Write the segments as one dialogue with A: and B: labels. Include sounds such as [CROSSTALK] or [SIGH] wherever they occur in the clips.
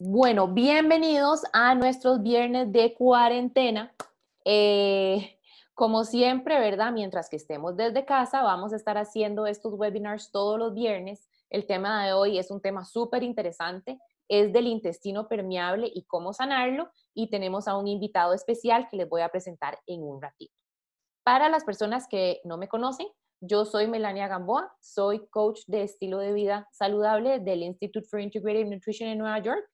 A: Bueno, bienvenidos a nuestros viernes de cuarentena. Eh, como siempre, ¿verdad? Mientras que estemos desde casa, vamos a estar haciendo estos webinars todos los viernes. El tema de hoy es un tema súper interesante, es del intestino permeable y cómo sanarlo. Y tenemos a un invitado especial que les voy a presentar en un ratito. Para las personas que no me conocen, yo soy Melania Gamboa, soy coach de estilo de vida saludable del Institute for Integrative Nutrition en Nueva York.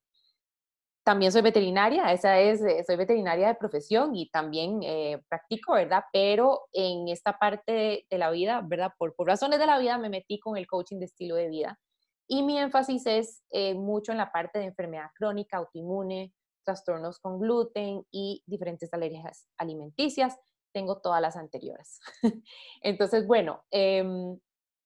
A: También soy veterinaria, esa es, eh, soy veterinaria de profesión y también eh, practico, ¿verdad? Pero en esta parte de, la vida, ¿verdad? Por, por, razones de la vida me metí con el coaching de estilo de vida. Y mi énfasis es eh, mucho en la parte de enfermedad crónica, autoinmune, trastornos con gluten y diferentes alergias alimenticias tengo todas las anteriores. [LAUGHS] entonces, bueno, em,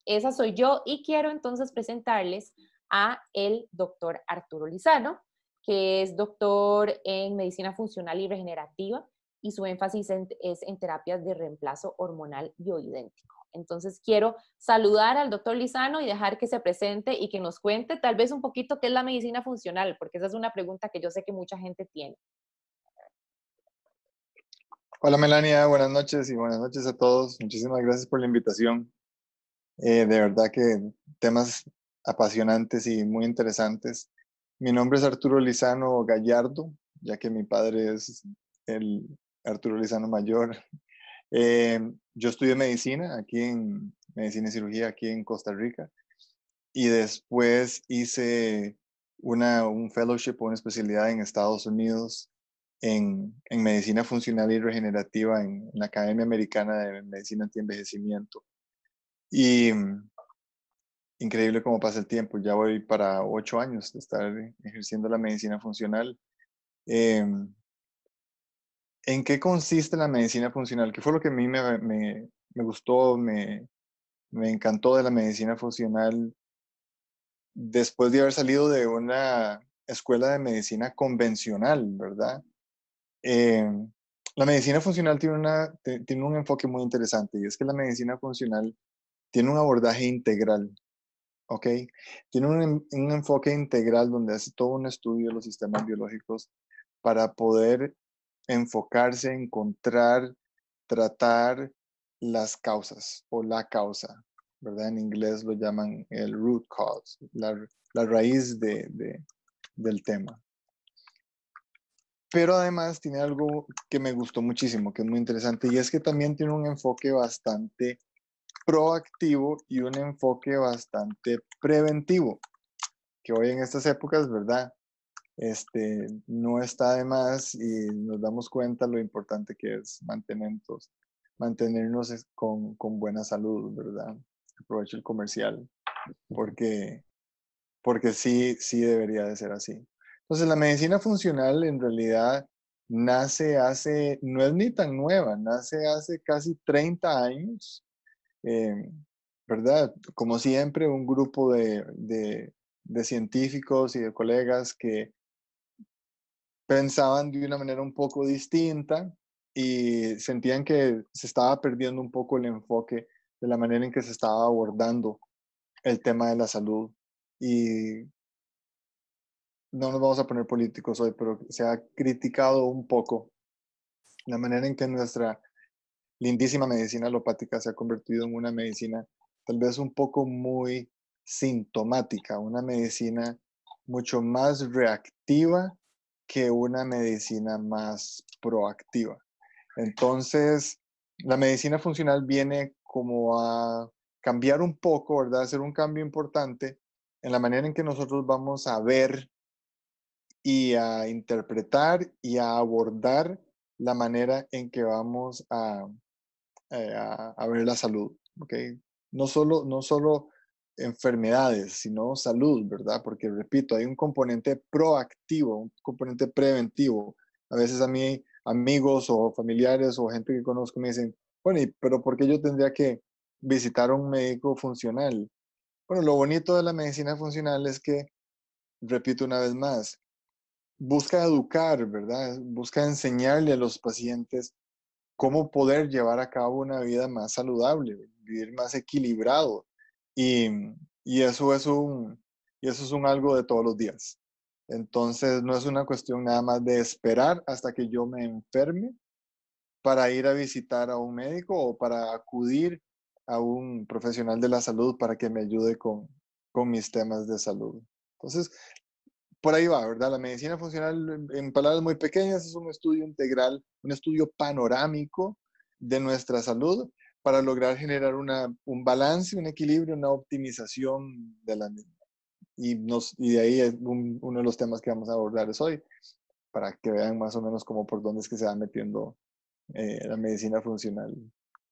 A: esa soy yo y quiero entonces presentarles a el doctor Arturo Lizano, que es doctor en medicina funcional y regenerativa y su énfasis es en terapias de reemplazo hormonal bioidéntico. Entonces quiero saludar al doctor Lizano y dejar que se presente y que nos cuente tal vez un poquito qué es la medicina funcional, porque esa es una pregunta que yo sé que mucha gente tiene.
B: Hola Melania, buenas noches y buenas noches a todos. Muchísimas gracias por la invitación. Eh, de verdad que temas apasionantes y muy interesantes. Mi nombre es Arturo Lizano Gallardo, ya que mi padre es el Arturo Lizano Mayor. Eh, yo estudié medicina aquí en medicina y cirugía aquí en Costa Rica y después hice una, un fellowship o una especialidad en Estados Unidos en, medicina funcional y regenerativa en, la Academia Americana de Medicina Anti-Envejecimiento. Y increíble cómo pasa el tiempo. Ya voy para ocho años de estar ejerciendo la medicina funcional. Em, ¿En qué consiste la medicina funcional? ¿Qué fue lo que a mí me, me, me gustó, me, me encantó de la medicina funcional después de haber salido de una escuela de medicina convencional, ¿verdad? Eh, la medicina funcional tiene, una, tiene un enfoque muy interesante y es que la medicina funcional tiene un abordaje integral, ¿ok? Tiene un, un enfoque integral donde hace todo un estudio de los sistemas biológicos para poder enfocarse, encontrar, tratar las causas o la causa, ¿verdad? En inglés lo llaman el root cause, la, la raíz de, de, del tema pero además tiene algo que me gustó muchísimo, que es muy interesante, y es que también tiene un enfoque bastante proactivo y un enfoque bastante preventivo, que hoy en estas épocas, ¿verdad? Este, no está de más y nos damos cuenta lo importante que es mantenernos, mantenernos con, con buena salud, ¿verdad? Aprovecho el comercial, porque, porque sí, sí debería de ser así. Entonces, la medicina funcional en realidad nace hace, no es ni tan nueva, nace hace casi 30 años, em, ¿verdad? Como siempre, un grupo de, de, científicos y de colegas que pensaban de una manera un poco distinta y sentían que se estaba perdiendo un poco el enfoque de la manera en que se estaba abordando el tema de la salud. Y no nos vamos a poner políticos hoy, pero se ha criticado un poco la manera en que nuestra lindísima medicina alopática se ha convertido en una medicina tal vez un poco muy sintomática, una medicina mucho más reactiva que una medicina más proactiva. Entonces, la medicina funcional viene como a cambiar un poco, ¿verdad? Hacer un cambio importante en la manera en que nosotros vamos a ver y a interpretar y a abordar la manera en que vamos a, eh, a, ver la salud. ¿okay? No, solo, no solo enfermedades, sino salud, ¿verdad? Porque, repito, hay un componente proactivo, un componente preventivo. A veces a mí, amigos o familiares o gente que conozco me dicen, bueno, pero ¿por qué yo tendría que visitar a un médico funcional? Bueno, lo bonito de la medicina funcional es que, repito una vez más, busca educar, ¿verdad? Busca enseñarle a los pacientes cómo poder llevar a cabo una vida más saludable, vivir más equilibrado. Y, y eso, es un, eso es un algo de todos los días. Entonces, no es una cuestión nada más de esperar hasta que yo me enferme para ir a visitar a un médico o para acudir a un profesional de la salud para que me ayude con, con mis temas de salud. Entonces, por ahí va, ¿verdad? La medicina funcional, en palabras muy pequeñas, es un estudio integral, un estudio panorámico de nuestra salud para lograr generar una, un balance, un equilibrio, una optimización de la misma. Y, nos, y de ahí es uno de los temas que vamos a abordar hoy, para que vean más o menos cómo por dónde es que se va metiendo eh, la medicina funcional.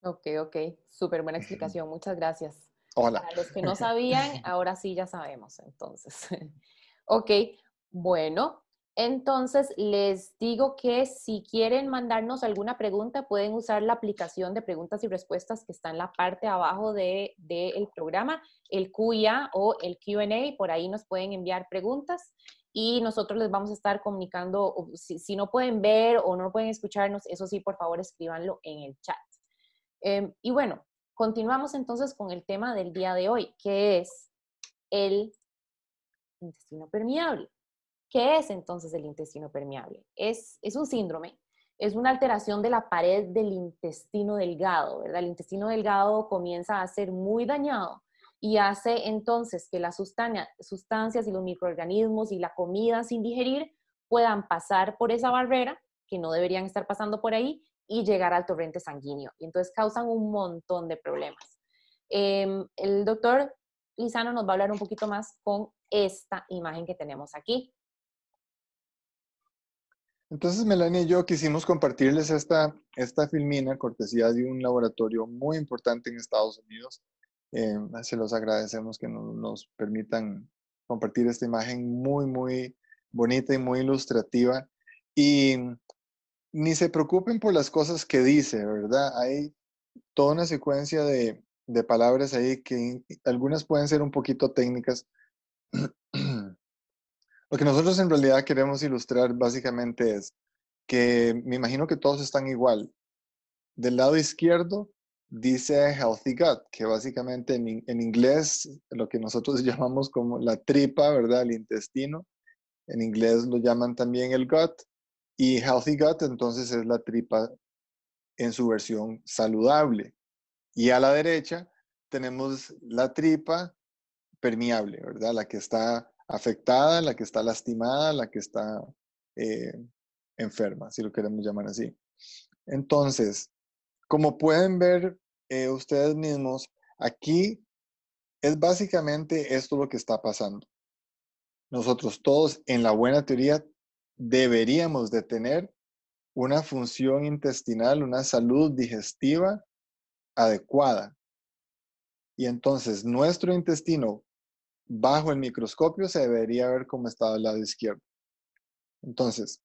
A: Ok, ok, súper buena explicación, muchas gracias.
B: Hola.
A: Para los que no [LAUGHS] sabían, ahora sí ya sabemos, entonces. [LAUGHS] ok, bueno, entonces les digo que si quieren mandarnos alguna pregunta, pueden usar la aplicación de preguntas y respuestas que está en la parte abajo del de, programa, el QIA o el QA, por ahí nos pueden enviar preguntas y nosotros les vamos a estar comunicando, si, si no pueden ver o no pueden escucharnos, eso sí, por favor escríbanlo en el chat. Em, y bueno, continuamos entonces con el tema del día de hoy, que es el intestino permeable. ¿Qué es entonces el intestino permeable? Es, es un síndrome, es una alteración de la pared del intestino delgado, ¿verdad? El intestino delgado comienza a ser muy dañado y hace entonces que las sustancias y los microorganismos y la comida sin digerir puedan pasar por esa barrera, que no deberían estar pasando por ahí, y llegar al torrente sanguíneo. Y entonces causan un montón de problemas. Em, el doctor Lizano nos va a hablar un poquito más con esta imagen que tenemos aquí.
B: Entonces, Melania y yo quisimos compartirles esta, esta filmina, cortesía de un laboratorio muy importante en Estados Unidos. Eh, se los agradecemos que nos, permitan compartir esta imagen muy, muy bonita y muy ilustrativa. Y ni se preocupen por las cosas que dice, ¿verdad? Hay toda una secuencia de, de palabras ahí que algunas pueden ser un poquito técnicas. Lo que nosotros en realidad queremos ilustrar básicamente es que me imagino que todos están igual. Del lado izquierdo dice healthy gut, que básicamente en, en, inglés lo que nosotros [LAUGHS] llamamos como la tripa, ¿verdad? El intestino. En inglés lo llaman también el gut. Y healthy gut entonces es la tripa en su versión saludable. Y a la derecha tenemos la tripa permeable, ¿verdad? La que está afectada, la que está lastimada, la que está eh, enferma, si lo queremos llamar así. Entonces, como pueden ver eh, ustedes mismos, aquí es básicamente esto lo que está pasando. Nosotros todos en la buena teoría deberíamos de tener una función intestinal, una salud digestiva adecuada. Y entonces nuestro intestino bajo el microscopio se debería ver como está al lado izquierdo. Entonces,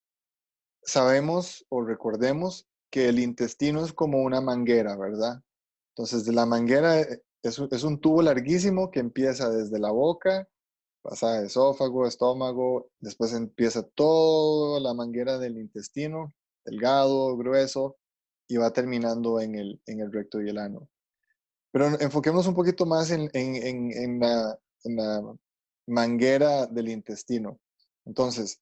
B: sabemos o recordemos que el intestino es como una manguera, ¿verdad? Entonces, de la manguera eh, es, es un tubo larguísimo que empieza desde la boca, pasa esófago, estómago, después empieza toda la manguera del intestino, delgado, grueso, y va terminando en el, en el recto y el ano. Pero enfoquemos un poquito más en, en, en la en la manguera del intestino. Entonces,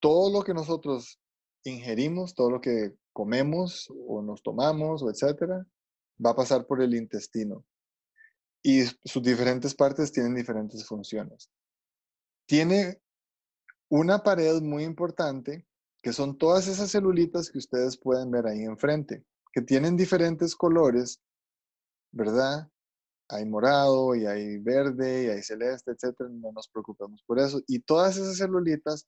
B: todo lo que nosotros ingerimos, todo lo que comemos o nos tomamos o etcétera, va a pasar por el intestino. Y sus diferentes partes tienen diferentes funciones. Tiene una pared muy importante que son todas esas celulitas que ustedes pueden ver ahí enfrente, que tienen diferentes colores, ¿verdad? Hay morado y hay verde y hay celeste, etcétera, no nos preocupemos por eso. Y todas esas celulitas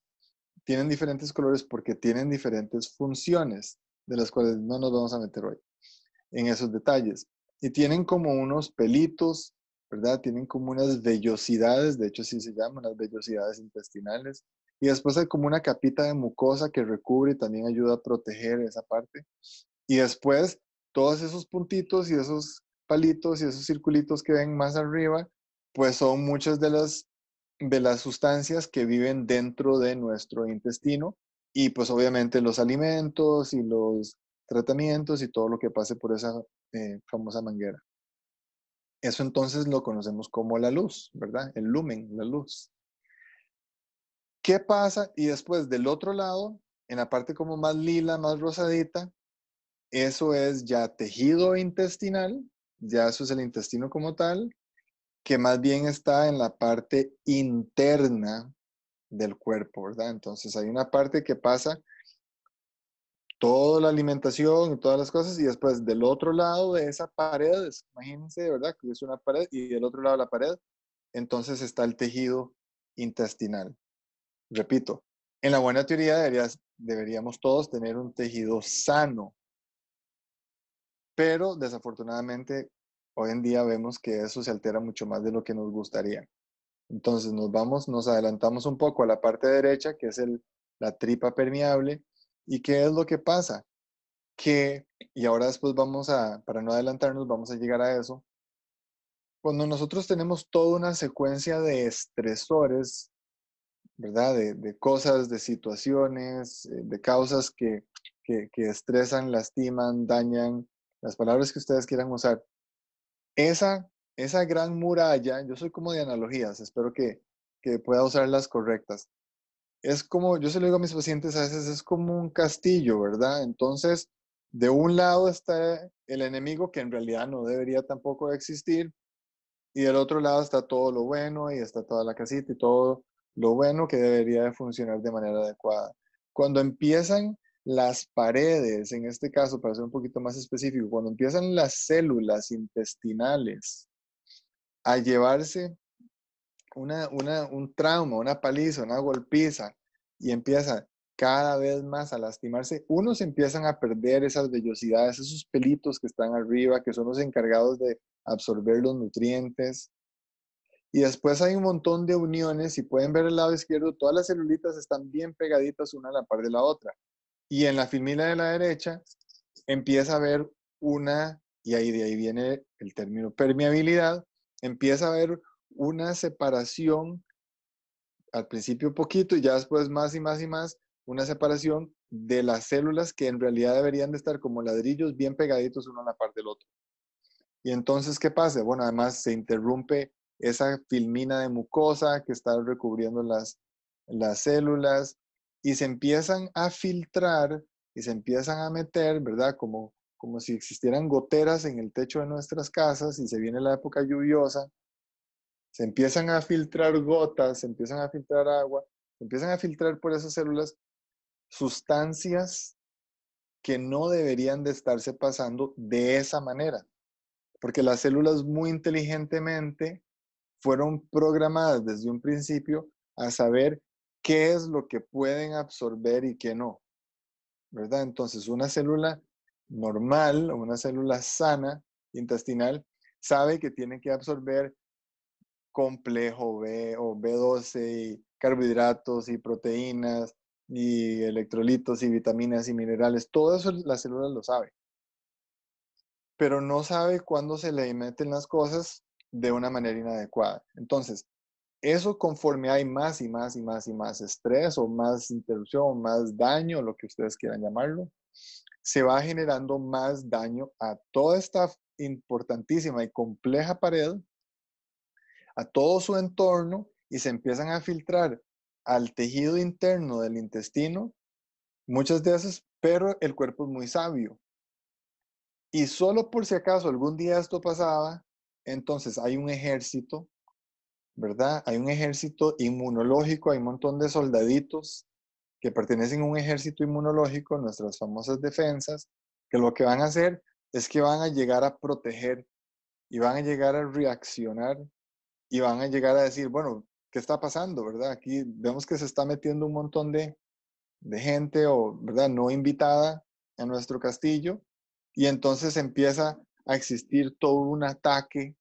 B: tienen diferentes colores porque tienen diferentes funciones, de las cuales no nos vamos a meter hoy en esos detalles. Y tienen como unos pelitos, ¿verdad? Tienen como unas vellosidades, de hecho sí se llaman las vellosidades intestinales. Y después hay como una capita de mucosa que recubre y también ayuda a proteger esa parte. Y después todos esos puntitos y esos palitos y esos circulitos que ven más arriba, pues son muchas de las, de las sustancias que viven dentro de nuestro intestino y pues obviamente los alimentos y los tratamientos y todo lo que pase por esa eh, famosa manguera. Eso entonces lo conocemos como la luz, ¿verdad? El lumen, la luz. ¿Qué pasa? Y después del otro lado, en la parte como más lila, más rosadita, eso es ya tejido intestinal, ya eso es el intestino como tal, que más bien está en la parte interna del cuerpo, ¿verdad? Entonces hay una parte que pasa toda la alimentación y todas las cosas, y después del otro lado de esa pared, imagínense, ¿verdad? Que es una pared, y del otro lado de la pared, entonces está el tejido intestinal. Repito, en la buena teoría deberíamos todos tener un tejido sano, pero desafortunadamente hoy en día vemos que eso se altera mucho más de lo que nos gustaría. Entonces nos vamos, nos adelantamos un poco a la parte derecha, que es el, la tripa permeable. ¿Y qué es lo que pasa? Que, y ahora después vamos a, para no adelantarnos, vamos a llegar a eso. Cuando nosotros tenemos toda una secuencia de estresores, ¿verdad? De, cosas, de situaciones, eh, de causas que, que, que estresan, lastiman, dañan, las palabras que ustedes quieran usar. Esa, esa gran muralla, yo soy como de analogías, espero que, que pueda usar las correctas. Es como, yo se lo digo a mis pacientes a veces, es como un castillo, ¿verdad? Entonces, de un lado está el enemigo que en realidad no debería tampoco existir, y del otro lado está todo lo bueno y está toda la casita y todo lo bueno que debería de funcionar de manera adecuada. Cuando empiezan las paredes, en este caso, para ser un poquito más específico, cuando empiezan las células intestinales a llevarse una, un trauma, una paliza, una golpiza, y empieza cada vez más a lastimarse, unos empiezan a perder esas vellosidades, esos pelitos que están arriba, que son los encargados de absorber los nutrientes. Y después hay un montón de uniones, y pueden ver el lado izquierdo, todas las celulitas están bien pegaditas una a la par de la otra. Y en la filmina de la derecha empieza a haber una, y ahí de ahí viene el término permeabilidad, empieza a haber una separación, al principio poquito y ya después más y más y más, una separación de las células que en realidad deberían de estar como ladrillos bien pegaditos uno a la par del otro. Y entonces, ¿qué pasa? Bueno, además se interrumpe esa filmina de mucosa que está recubriendo las, las células, y se empiezan a filtrar y se empiezan a meter, ¿verdad? Como, como si existieran goteras en el techo de nuestras casas y se viene la época lluviosa, se empiezan a filtrar gotas, se empiezan a filtrar agua, se empiezan a filtrar por esas células sustancias que no deberían de estarse pasando de esa manera, porque las células muy inteligentemente fueron programadas desde un principio a saber qué es lo que pueden absorber y qué no. ¿Verdad? Entonces, una célula normal o una célula sana intestinal sabe que tiene que absorber complejo B o B12 y carbohidratos y proteínas y electrolitos y vitaminas y minerales. Todo eso la célula lo sabe. Pero no sabe cuándo se le meten las cosas de una manera inadecuada. Entonces, eso conforme hay más y más y más y más estrés o más interrupción, más daño, lo que ustedes quieran llamarlo, se va generando más daño a toda esta importantísima y compleja pared, a todo su entorno y se empiezan a filtrar al tejido interno del intestino muchas veces, pero el cuerpo es muy sabio. Y solo por si acaso algún día esto pasaba, entonces hay un ejército ¿verdad? Hay un ejército inmunológico, hay un montón de soldaditos que pertenecen a un ejército inmunológico, nuestras famosas defensas, que lo que van a hacer es que van a llegar a proteger y van a llegar a reaccionar y van a llegar a decir, bueno, ¿qué está pasando, verdad? Aquí vemos que se está metiendo un montón de, de gente o, ¿verdad? No invitada a nuestro castillo y entonces empieza a existir todo un ataque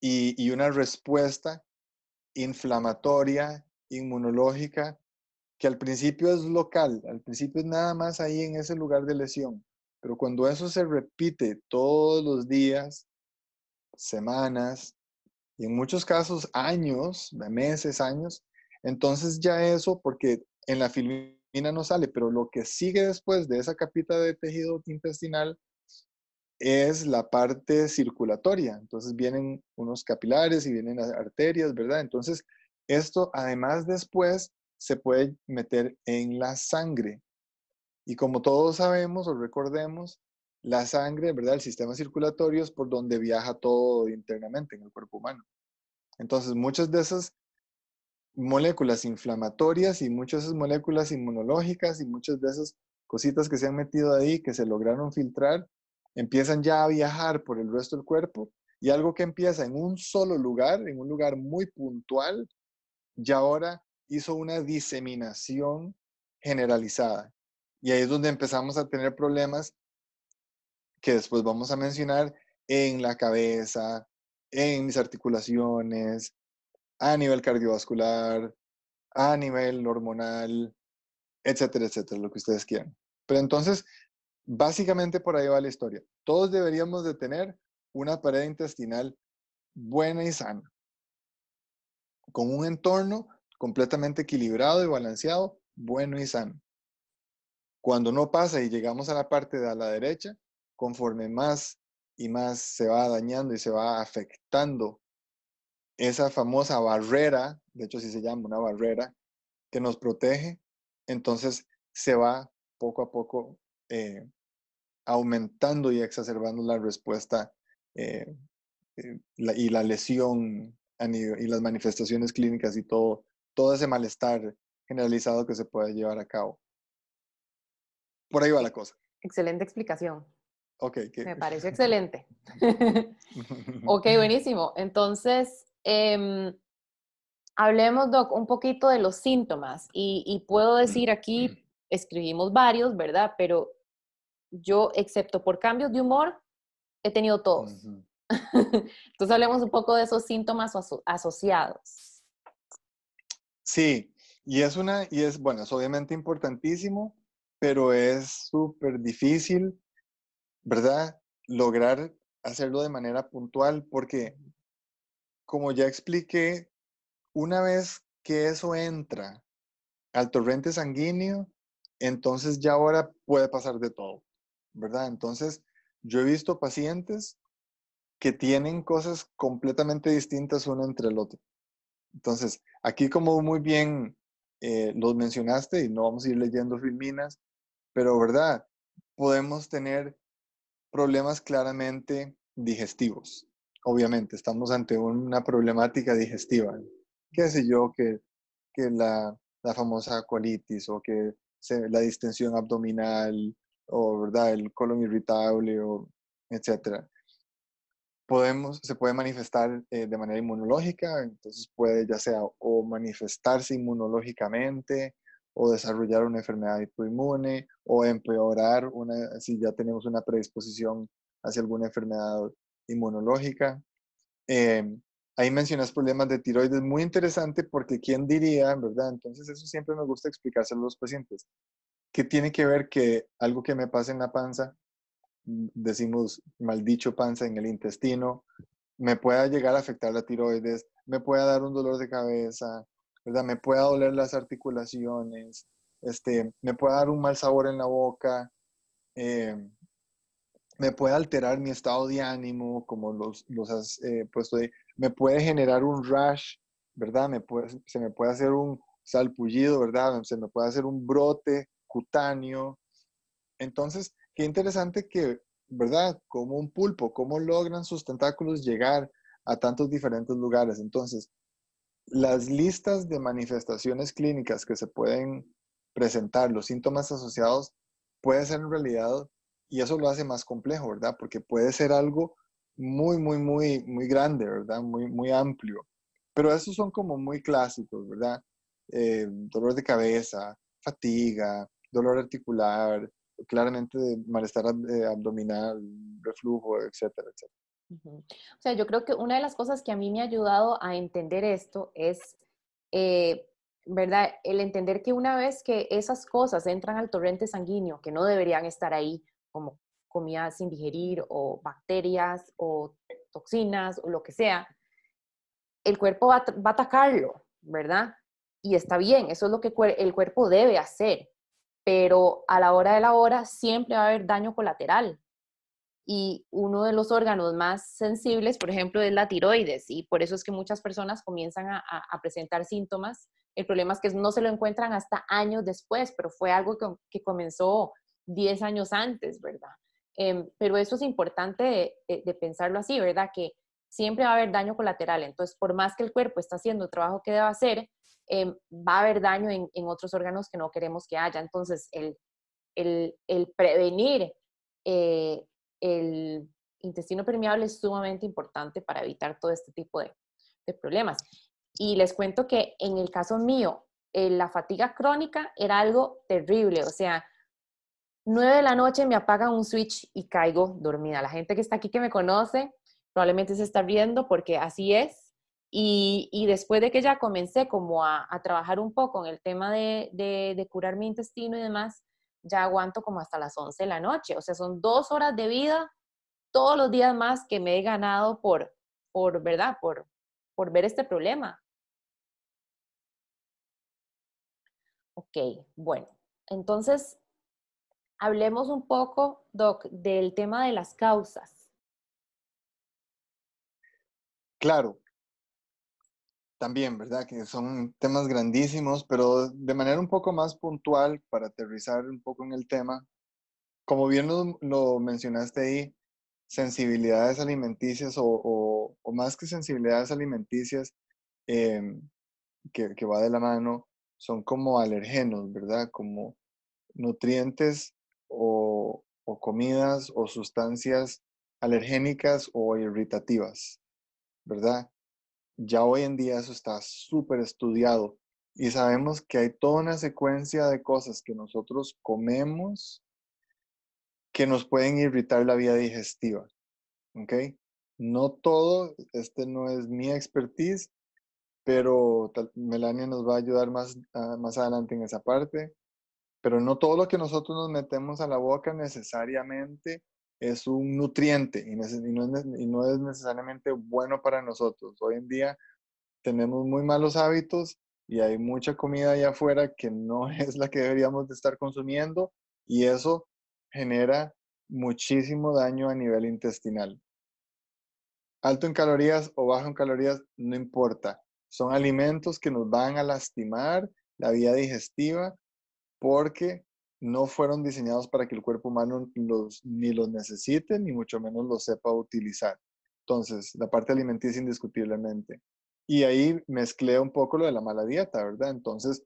B: y, una respuesta inflamatoria, inmunológica, que al principio es local, al principio es nada más ahí en ese lugar de lesión, pero cuando eso se repite todos los días, semanas, y en muchos casos años, meses, años, entonces ya eso, porque en la filmina no sale, pero lo que sigue después de esa capita de tejido intestinal es la parte circulatoria. Entonces vienen unos capilares y vienen arterias, ¿verdad? Entonces, esto además después se puede meter en la sangre. Y como todos sabemos o recordemos, la sangre, ¿verdad? El sistema circulatorio es por donde viaja todo internamente en el cuerpo humano. Entonces, muchas de esas moléculas inflamatorias y muchas de esas moléculas inmunológicas y muchas de esas cositas que se han metido ahí, que se lograron filtrar, empiezan ya a viajar por el resto del cuerpo y algo que empieza en un solo lugar, en un lugar muy puntual, ya ahora hizo una diseminación generalizada. Y ahí es donde empezamos a tener problemas que después vamos a mencionar en la cabeza, en mis articulaciones, a nivel cardiovascular, a nivel hormonal, etcétera, etcétera, lo que ustedes quieran. Pero entonces, básicamente por ahí va la historia. Todos deberíamos de tener una pared intestinal buena y sana, con un entorno completamente equilibrado y balanceado, bueno y sano. Cuando no pasa y llegamos a la parte de a la derecha, conforme más y más se va dañando y se va afectando esa famosa barrera, de hecho si se llama una barrera, que nos protege, entonces se va poco a poco eh, aumentando y exacerbando la respuesta eh, eh, y la lesión y las manifestaciones clínicas y todo, todo ese malestar generalizado que se puede llevar a cabo. Por ahí va la cosa.
A: Excelente explicación.
B: Ok.
A: Me parece [LAUGHS] excelente. [LAUGHS] ok, [LAUGHS] buenísimo. Entonces, em, hablemos, Doc, un poquito de los síntomas. Y, puedo decir aquí, [CLEARS THROAT] escribimos varios, ¿verdad? Pero yo, excepto por cambios de humor, he tenido todos. [LAUGHS] Entonces, hablemos un poco de esos síntomas asociados.
B: Sí, y es una, y es, bueno, es obviamente importantísimo, pero es súper difícil, ¿verdad? Lograr hacerlo de manera puntual, porque como ya expliqué, una vez que eso entra al torrente sanguíneo, entonces ya ahora puede pasar de todo, ¿verdad? Entonces, yo he visto pacientes que tienen cosas completamente distintas uno entre el otro. Entonces, aquí como muy bien eh, los mencionaste, y no vamos a ir leyendo filminas, pero verdad, podemos tener problemas claramente digestivos. Obviamente, estamos ante una problemática digestiva. Qué sé yo, que, que la, la famosa colitis o que la distensión abdominal o verdad el colon irritable o etcétera podemos, se puede manifestar eh, de manera inmunológica, entonces puede ya sea o manifestarse inmunológicamente o desarrollar una enfermedad hipoinmune o empeorar una, si ya tenemos una predisposición hacia alguna enfermedad inmunológica. Em, ahí mencionas problemas de tiroides, muy interesante porque quién diría, ¿verdad? Entonces eso siempre me gusta explicárselo a los pacientes. ¿Qué tiene que ver que algo que me pasa en la panza decimos maldicho panza en el intestino, me pueda llegar a afectar la tiroides, me pueda dar un dolor de cabeza, ¿verdad? Me pueda doler las articulaciones, este, me pueda dar un mal sabor en la boca, eh, me puede alterar mi estado de ánimo, como los, los has eh, puesto ahí, me puede generar un rash, ¿verdad? Me puede, se me puede hacer un salpullido, ¿verdad? Se me puede hacer un brote cutáneo. Entonces, qué interesante que, ¿verdad? Como un pulpo, cómo logran sus tentáculos llegar a tantos diferentes lugares. Entonces, las listas de manifestaciones clínicas que se pueden presentar, los síntomas asociados, puede ser en realidad, y eso lo hace más complejo, ¿verdad? Porque puede ser algo muy, muy, muy, muy grande, ¿verdad? Muy, muy amplio. Pero esos son como muy clásicos, ¿verdad? Eh, dolor de cabeza, fatiga, dolor articular, claramente de malestar eh, abdominal, reflujo, etcétera, etcétera.
A: O sea, yo creo que una de las cosas que a mí me ha ayudado a entender esto es, eh, ¿verdad? El entender que una vez que esas cosas entran al torrente sanguíneo, que no deberían estar ahí, como comida sin digerir o bacterias o toxinas o lo que sea, el cuerpo va, va a atacarlo, ¿verdad? Y está bien, eso es lo que el cuerpo debe hacer pero a la hora de la hora siempre va a haber daño colateral. y uno de los órganos más sensibles, por ejemplo, es la tiroides y por eso es que muchas personas comienzan a, presentar síntomas. El problema es que no se lo encuentran hasta años después, pero fue algo que, comenzó 10 años antes, ¿verdad? Em, pero eso es importante de, pensarlo así, ¿verdad? Que siempre va a haber daño colateral. Entonces, por más que el cuerpo está haciendo el trabajo que debe hacer, em, va a haber daño en, otros órganos que no queremos que haya. Entonces, el, prevenir eh, el intestino permeable es sumamente importante para evitar todo este tipo de, problemas. Y les cuento que en el caso mío, eh, la fatiga crónica era algo terrible, o sea, nueve de la noche me apagan un switch y caigo dormida. La gente que está aquí que me conoce probablemente se está viendo porque así es. Y, después de que ya comencé como a, trabajar un poco en el tema de, de, curar mi intestino y demás, ya aguanto como hasta las 11 de la noche. O sea, son dos horas de vida todos los días más que me he ganado por, por ¿verdad? Por, por ver este problema. Ok, bueno, entonces hablemos un poco, Doc, del tema de las causas.
B: Claro, también, ¿verdad? Que son temas grandísimos, pero de manera un poco más puntual, para aterrizar un poco en el tema, como bien lo, mencionaste ahí, sensibilidades alimenticias o, más que sensibilidades alimenticias, em, que, que, va de la mano, son como alergenos, ¿verdad? Como nutrientes o, o comidas o sustancias alergénicas o irritativas, ¿verdad? Ya hoy en día eso está súper estudiado y sabemos que hay toda una secuencia de cosas que nosotros comemos que nos pueden irritar la vía digestiva. ¿Ok? No todo, este no es mi expertise, pero Melania nos va a ayudar más, ah, más adelante en esa parte. Pero no todo lo que nosotros nos metemos a la boca necesariamente es un nutriente y, no es, necesariamente bueno para nosotros. Hoy en día tenemos muy malos hábitos y hay mucha comida allá afuera que no [LAUGHS] es la que deberíamos de estar consumiendo y eso genera muchísimo daño a nivel intestinal. Alto en calorías o bajo en calorías, no importa. Son alimentos que nos van a lastimar la vía digestiva porque no fueron diseñados para que el cuerpo humano los, ni los necesite, ni mucho menos los sepa utilizar. Entonces, la parte alimenticia indiscutiblemente. Y ahí mezclé un poco lo de la mala dieta, ¿verdad? Entonces,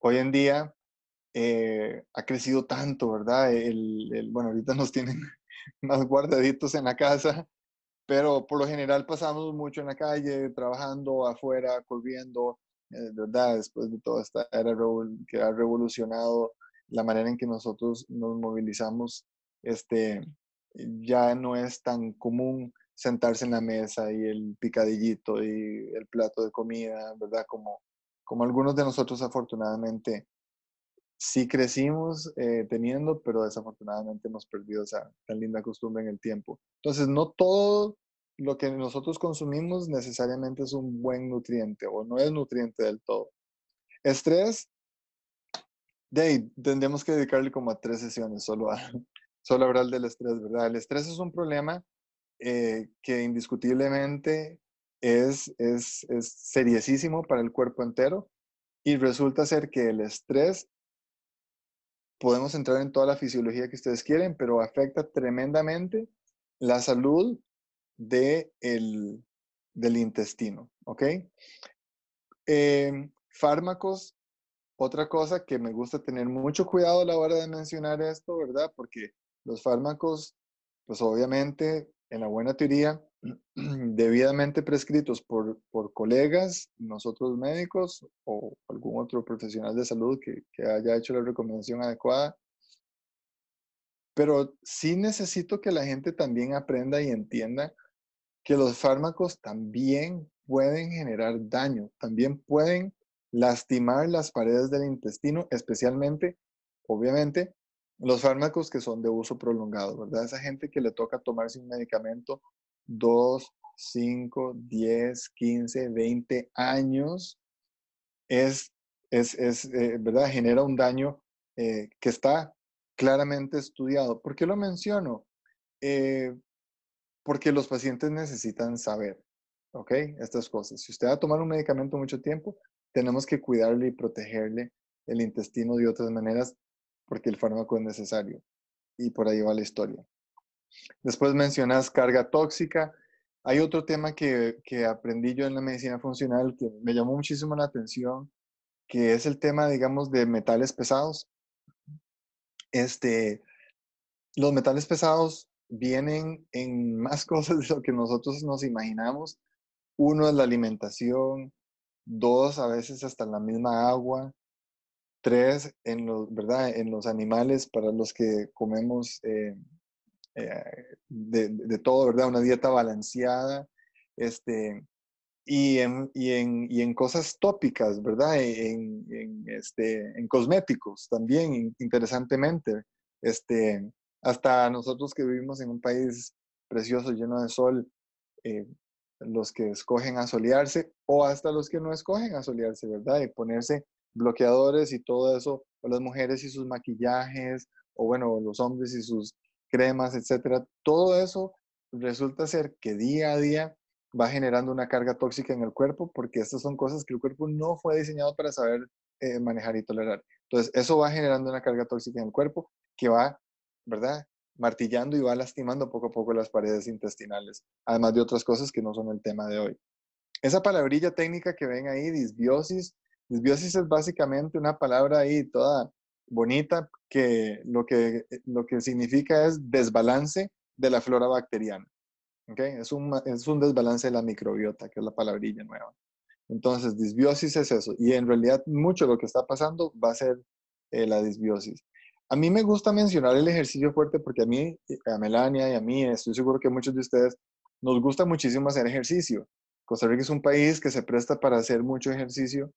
B: hoy en día eh, ha crecido tanto, ¿verdad? El, bueno, ahorita nos tienen [LAUGHS] más guardaditos en la casa, pero por lo general pasamos mucho en la calle, trabajando afuera, corriendo, eh, ¿verdad? Después de toda esta era que ha revolucionado la manera en que nosotros nos movilizamos, este, ya no es tan común sentarse en la mesa y el picadillito y el plato de comida, ¿verdad? Como, como algunos de nosotros afortunadamente sí crecimos eh, teniendo, pero desafortunadamente hemos perdido esa tan linda costumbre en el tiempo. Entonces, no todo lo que nosotros consumimos necesariamente es un buen nutriente o no es nutriente del todo. Estrés de tendríamos que dedicarle como a tres sesiones solo a, [LAUGHS] solo hablar del estrés, ¿verdad? El estrés es un problema eh, que indiscutiblemente es, es, es seriosísimo para el cuerpo entero y resulta ser que el estrés, podemos entrar en toda la fisiología que ustedes quieren, pero afecta tremendamente la salud de el, del intestino, ¿ok? Eh, fármacos otra cosa que me gusta tener mucho cuidado a la hora de mencionar esto, ¿verdad? Porque los fármacos, pues obviamente, en la buena teoría, [CLEARS THROAT] debidamente prescritos por, por colegas, nosotros médicos o algún otro profesional de salud que, que haya hecho la recomendación adecuada. Pero sí necesito que la gente también aprenda y entienda que los fármacos también pueden generar daño, también pueden lastimar las paredes del intestino, especialmente, obviamente, los fármacos que son de uso prolongado, ¿verdad? Esa gente que le toca tomarse un medicamento 2, 5, 10, 15, 20 años, es, es, es eh, ¿verdad? Genera un daño eh, que está claramente estudiado. ¿Por qué lo menciono? eh, porque los pacientes necesitan saber, ¿ok? Estas cosas. Si usted va a tomar un medicamento mucho tiempo, tenemos que cuidarle y protegerle el intestino de otras maneras porque el fármaco es necesario. Y por ahí va la historia. Después mencionas carga tóxica. Hay otro tema que, que aprendí yo en la medicina funcional que me llamó muchísimo la atención, que es el tema, digamos, de metales pesados. Este, los metales pesados vienen en más [LAUGHS] cosas de lo que nosotros nos imaginamos. Uno es la alimentación, dos, a veces hasta la misma agua, tres, en los, ¿verdad? En los animales para los que comemos eh, eh, de, todo, ¿verdad? Una dieta balanceada, este, y en, y en, y en cosas tópicas, ¿verdad? En, en, este, en cosméticos también, interesantemente. Este, hasta nosotros que vivimos en un país precioso, lleno de sol, eh, los que escogen asolearse o hasta los que no escogen asolearse, ¿verdad? Y ponerse bloqueadores y todo eso, o las mujeres y sus maquillajes, o bueno, los hombres y sus cremas, etcétera. Todo eso resulta ser que día a día va generando una carga tóxica en el cuerpo porque estas son cosas que el cuerpo no fue diseñado para saber eh, manejar y tolerar. Entonces, eso va generando una carga tóxica en el cuerpo que va, ¿verdad? Martillando y va lastimando poco a poco las paredes intestinales, además de otras cosas que no son el tema de hoy. Esa palabrilla técnica que ven ahí, disbiosis, disbiosis es básicamente una palabra ahí toda bonita que lo que, lo que significa es desbalance de la flora bacteriana. ¿okay? Es, un, es un desbalance de la microbiota, que es la palabrilla nueva. Entonces, disbiosis es eso. Y en realidad mucho de lo que está pasando va a ser eh, la disbiosis. A mí me gusta mencionar el ejercicio fuerte porque a mí, a Melania y a mí, estoy seguro que muchos de ustedes nos gusta muchísimo hacer ejercicio. Costa Rica es un país que se presta para hacer mucho ejercicio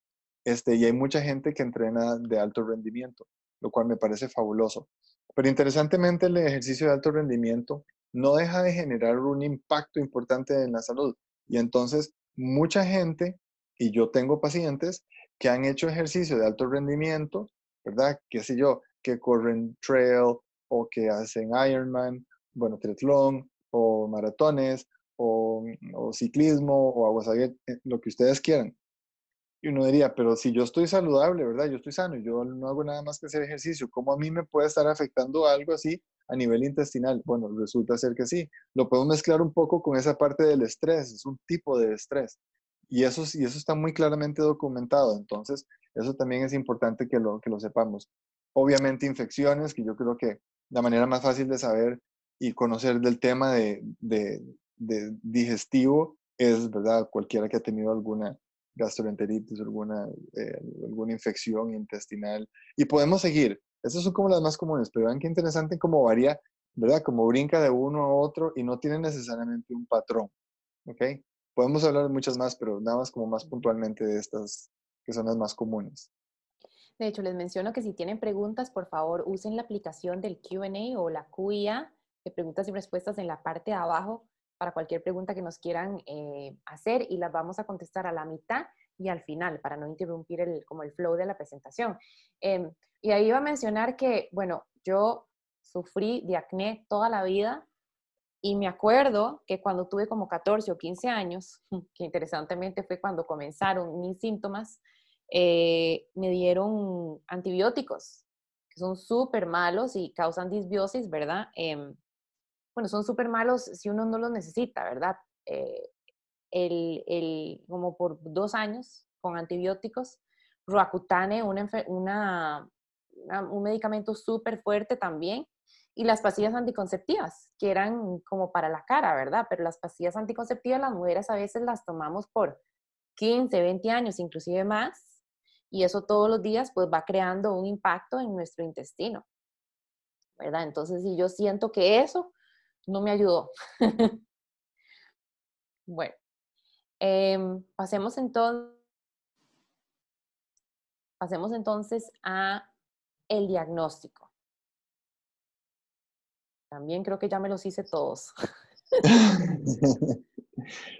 B: este, y hay mucha gente que entrena de alto rendimiento, lo cual me parece fabuloso. Pero interesantemente el ejercicio de alto rendimiento no deja de generar un impacto importante en la salud. Y entonces mucha gente, y yo tengo pacientes que han hecho ejercicio de alto rendimiento, ¿verdad? Qué sé yo, que corren trail o que hacen Ironman, bueno, triatlón o maratones o, o ciclismo o aguas eh, lo que ustedes quieran. Y uno diría, pero si yo estoy saludable, ¿verdad? Yo estoy sano, yo no hago nada más que hacer ejercicio, ¿cómo a mí me puede estar afectando algo así a nivel intestinal? Bueno, resulta ser que sí. Lo podemos mezclar un poco con esa parte del estrés, es un tipo de estrés. Y eso, y eso está muy claramente documentado, entonces eso también es importante que lo, que lo sepamos. Obviamente infecciones, que yo creo que la manera más fácil de saber y conocer del tema de, digestivo es, ¿verdad? Cualquiera que ha tenido alguna gastroenteritis, alguna, eh, alguna infección intestinal. Y podemos seguir. Esas son como las más comunes, pero vean qué interesante cómo varía, ¿verdad? Como brinca de uno a otro y no tiene necesariamente un patrón. ¿Ok? Podemos hablar muchas más, pero nada más como más puntualmente de estas que son las más comunes.
A: De hecho, les menciono que si tienen preguntas, por favor, usen la aplicación del QA o la QIA de preguntas y respuestas en la parte de abajo para cualquier pregunta que nos quieran eh, hacer y las vamos a contestar a la mitad y al final para no interrumpir el, como el flow de la presentación. Em, y ahí iba a mencionar que, bueno, yo sufrí de acné toda la vida y me acuerdo que cuando tuve como 14 o 15 años, [LAUGHS] que interesantemente fue cuando comenzaron mis síntomas, eh, me dieron antibióticos, que son súper malos y causan disbiosis, ¿verdad? Em, bueno, son súper malos si uno no los necesita, ¿verdad? Eh, el, el, como por dos años con antibióticos, Roacutane, una, una, un medicamento súper fuerte también, y las pastillas anticonceptivas, que eran como para la cara, ¿verdad? Pero las pastillas anticonceptivas las mujeres a veces las tomamos por 15, 20 años, inclusive más, y eso todos los días pues va creando un impacto en nuestro intestino, ¿verdad? Entonces, si yo siento que eso no me ayudó. [LAUGHS] bueno, em, pasemos entonces, pasemos entonces a el diagnóstico. También creo que ya me los hice todos. [LAUGHS] [LAUGHS]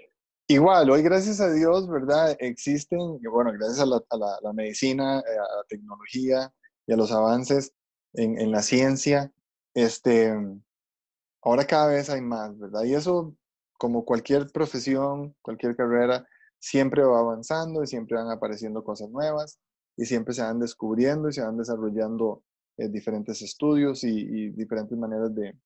B: Igual, hoy gracias a Dios, ¿verdad? Existen, bueno, gracias a la, medicina, eh, a la tecnología y a los avances en, en la ciencia, este, ahora cada vez hay más, ¿verdad? Y eso, como cualquier profesión, cualquier carrera, siempre va avanzando y siempre van apareciendo cosas nuevas y siempre se van descubriendo y se van desarrollando eh, diferentes estudios y, diferentes maneras de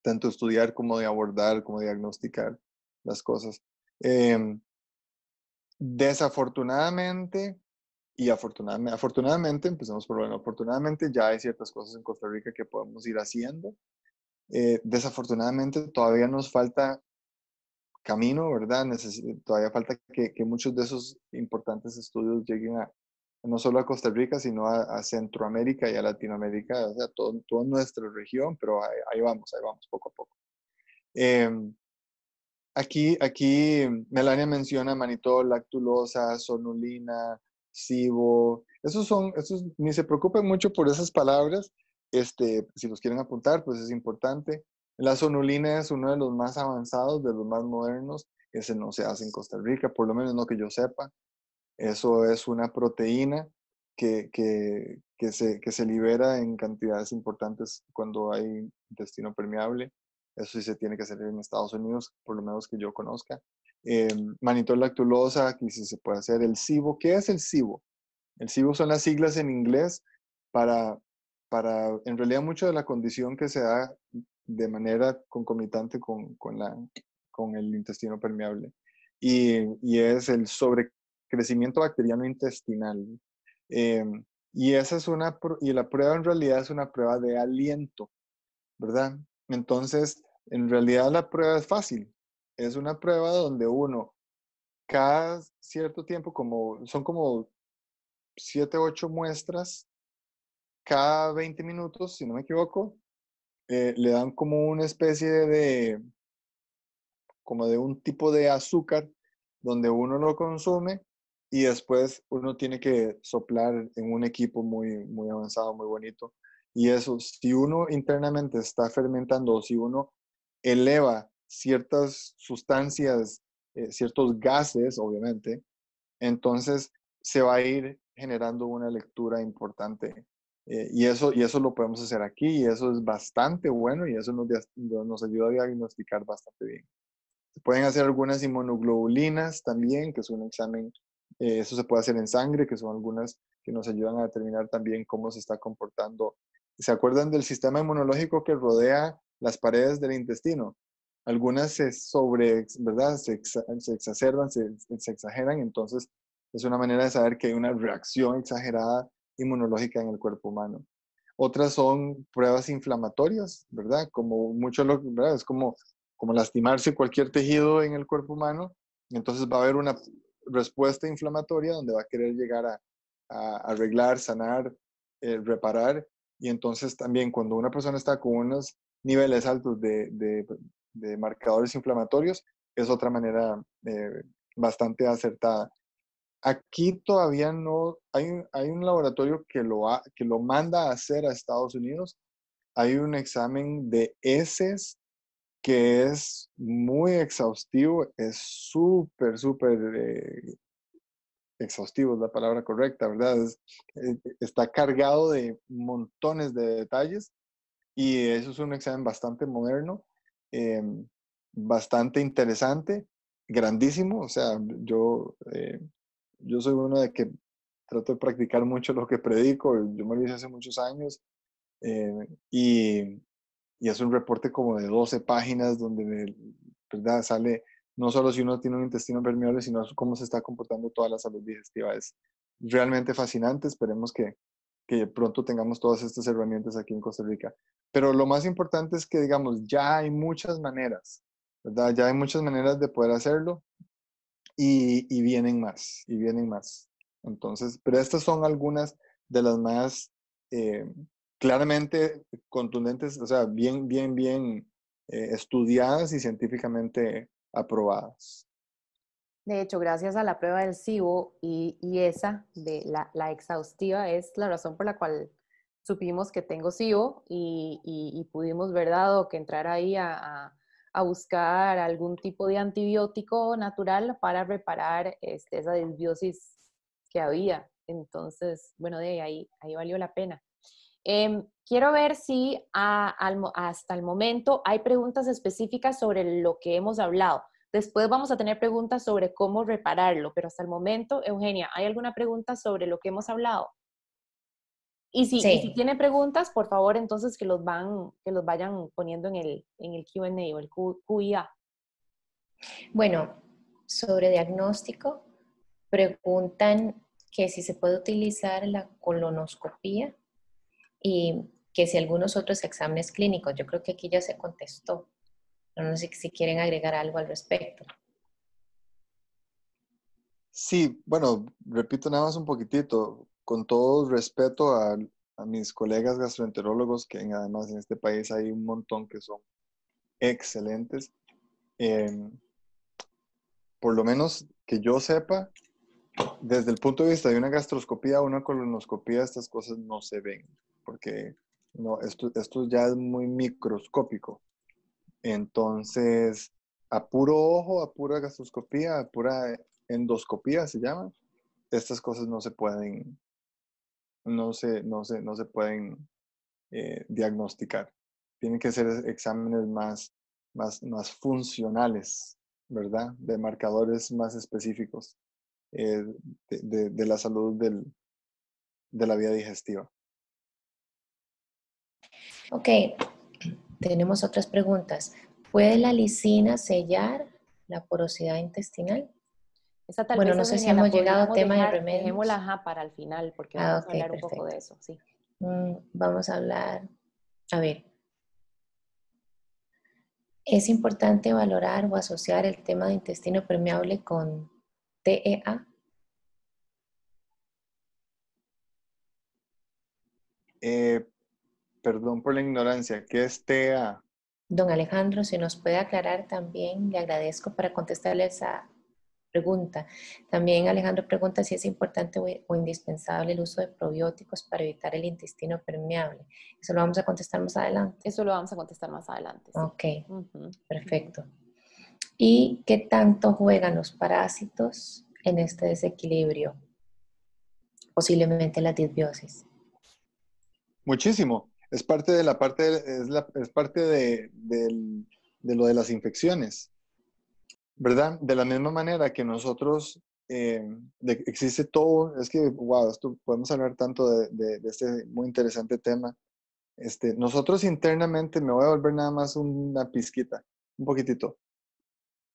B: tanto estudiar como de abordar, como diagnosticar las cosas. Em, desafortunadamente, y afortunadamente, afortunadamente, empezamos por bueno, afortunadamente ya hay ciertas cosas en Costa Rica que podemos ir haciendo. Eh, desafortunadamente todavía nos falta camino, ¿verdad? todavía falta que, que, muchos de esos importantes estudios lleguen a, no solo a Costa Rica, sino a, Centroamérica y a Latinoamérica, o sea, todo, toda nuestra región, pero ahí, vamos, ahí vamos, poco a poco. Em, aquí, aquí Melania menciona manitol, lactulosa, sonulina, SIBO. Esos son, esos, ni se preocupen mucho por esas palabras. Este, si los quieren apuntar, pues es importante. La sonulina es uno de los más avanzados, de los más modernos. Ese no se hace en Costa Rica, por lo menos no que yo sepa. Eso es una proteína que, que, que, se, que se libera en cantidades importantes cuando hay intestino permeable. Eso sí se tiene que hacer en Estados Unidos, por lo menos que yo conozca. Eh, manitol lactulosa, que sí se puede hacer. El SIBO, ¿qué es el SIBO? El SIBO son las siglas en inglés para, para, en realidad, mucho de la condición que se da de manera concomitante con, con, la, con el intestino permeable. Y, y es el sobre crecimiento bacteriano intestinal. Em, y esa es una, y la prueba en realidad es una prueba de aliento, ¿verdad? Entonces, en realidad la prueba es fácil. Es una prueba donde uno, cada cierto tiempo, como, son como 7, 8 muestras, cada 20 minutos, si no me equivoco, eh, le dan como una especie de, como de un tipo de azúcar donde uno lo consume y después uno tiene que soplar en un equipo muy, muy avanzado, muy bonito. Y eso, si uno internamente está fermentando o si uno eleva ciertas sustancias, eh, ciertos gases, obviamente, entonces se va a ir generando una lectura importante. Eh, y, eso, y eso lo podemos hacer aquí y eso es bastante bueno y eso nos, nos ayuda a diagnosticar bastante bien. Se pueden hacer algunas inmunoglobulinas también, que es un examen eh, eso se puede hacer en sangre, que son algunas que nos ayudan a determinar también cómo se está comportando. ¿Se acuerdan del sistema inmunológico que rodea las paredes del intestino? Algunas se sobre, ¿verdad? Se, exacerban, se, exageran, entonces es una manera de saber que hay una reacción exagerada inmunológica en el cuerpo humano. Otras son pruebas inflamatorias, ¿verdad? Como mucho lo, ¿verdad? Es como, como lastimarse cualquier tejido en el cuerpo humano. Entonces va a haber una respuesta inflamatoria donde va a querer llegar a, arreglar, sanar, eh, reparar. Y entonces también cuando una persona está con unos niveles altos de, marcadores inflamatorios, es otra manera eh, bastante acertada. Aquí todavía no, hay, hay un laboratorio que lo, que lo manda a hacer a Estados Unidos. Hay un examen de heces que es muy exhaustivo, es súper, súper eh, exhaustivo, es la palabra correcta, ¿verdad? Eh, está cargado de montones de detalles y eso es un examen bastante moderno, em, bastante interesante, grandísimo, o sea, yo, eh, yo soy uno de que trato de practicar mucho lo que predico, yo me lo hice hace muchos años y y es un reporte como de 12 páginas donde ¿verdad? sale no solo si uno tiene un intestino permeable, sino cómo se está comportando toda la salud digestiva. Es realmente fascinante. Esperemos que, que pronto tengamos todas estas herramientas aquí en Costa Rica. Pero lo más importante es que, digamos, ya hay muchas maneras, ¿verdad? Ya hay muchas maneras de poder hacerlo y, vienen más, y vienen más. Entonces, pero estas son algunas de las más eh, claramente contundentes, o sea, bien, bien, bien eh, estudiadas y científicamente aprobadas.
A: De hecho, gracias a la prueba del SIBO y, esa de la, exhaustiva es la razón por la cual supimos que tengo SIBO y, pudimos, ¿verdad?, o que entrar ahí a, buscar algún tipo de antibiótico natural para reparar este, esa disbiosis que había. Entonces, bueno, de ahí, ahí valió la pena. Em, quiero ver si hasta el momento hay preguntas específicas sobre lo que hemos hablado. Después vamos a tener preguntas sobre cómo repararlo, pero hasta el momento, Eugenia, ¿hay alguna pregunta sobre lo que hemos hablado? Y si, si tiene preguntas, por favor, entonces que los, van, que los vayan poniendo en el, en el QA o el QIA.
C: Bueno, sobre diagnóstico, preguntan que si se puede utilizar la colonoscopía y que si algunos otros exámenes clínicos. Yo creo que aquí ya se contestó. No sé si quieren agregar algo al respecto.
B: Sí, bueno, repito nada más un poquitito, con todo respeto a, mis colegas gastroenterólogos, que además en este país hay un montón que son excelentes. Em, por lo menos que yo sepa, desde el punto de vista de una gastroscopía o una colonoscopía, estas cosas no se ven, porque no, esto, esto ya es muy microscópico. Entonces, a puro ojo, a pura gastroscopía, a pura endoscopía se llama, estas cosas no se pueden, no se, no se, no se pueden eh, diagnosticar. Tienen que ser exámenes más, más, más funcionales, ¿verdad? De marcadores más específicos eh, de, de, la salud del, de la vía digestiva.
C: Ok, [CLEARS THROAT] tenemos otras preguntas. ¿Puede la lisina sellar la porosidad intestinal?
A: Bueno, no sé si hemos llegado al tema de remedios. Dejémosla para el final, porque ah, vamos a hablar un poco de eso, sí.
C: Mm, vamos a hablar, a ver. Es importante valorar o asociar el tema de intestino permeable con TEA.
B: Eh, perdón por la ignorancia, ¿qué es TEA?
C: Don Alejandro, si nos puede aclarar también, le agradezco para contestarle esa pregunta. También Alejandro pregunta si es importante o indispensable el uso de probióticos para evitar el intestino permeable. Eso lo vamos a contestar más adelante.
A: Eso lo vamos a contestar más adelante.
C: Ok, perfecto. ¿Y qué tanto juegan los parásitos en este desequilibrio? Posiblemente la disbiosis.
B: Muchísimo. Es parte de la parte, es, la, es parte de, de lo de las infecciones. ¿Verdad? De la misma manera que nosotros, eh, existe todo, es que, wow, podemos hablar tanto de, este muy interesante tema. Este, nosotros internamente, me voy a volver nada más una pizquita, un poquitito.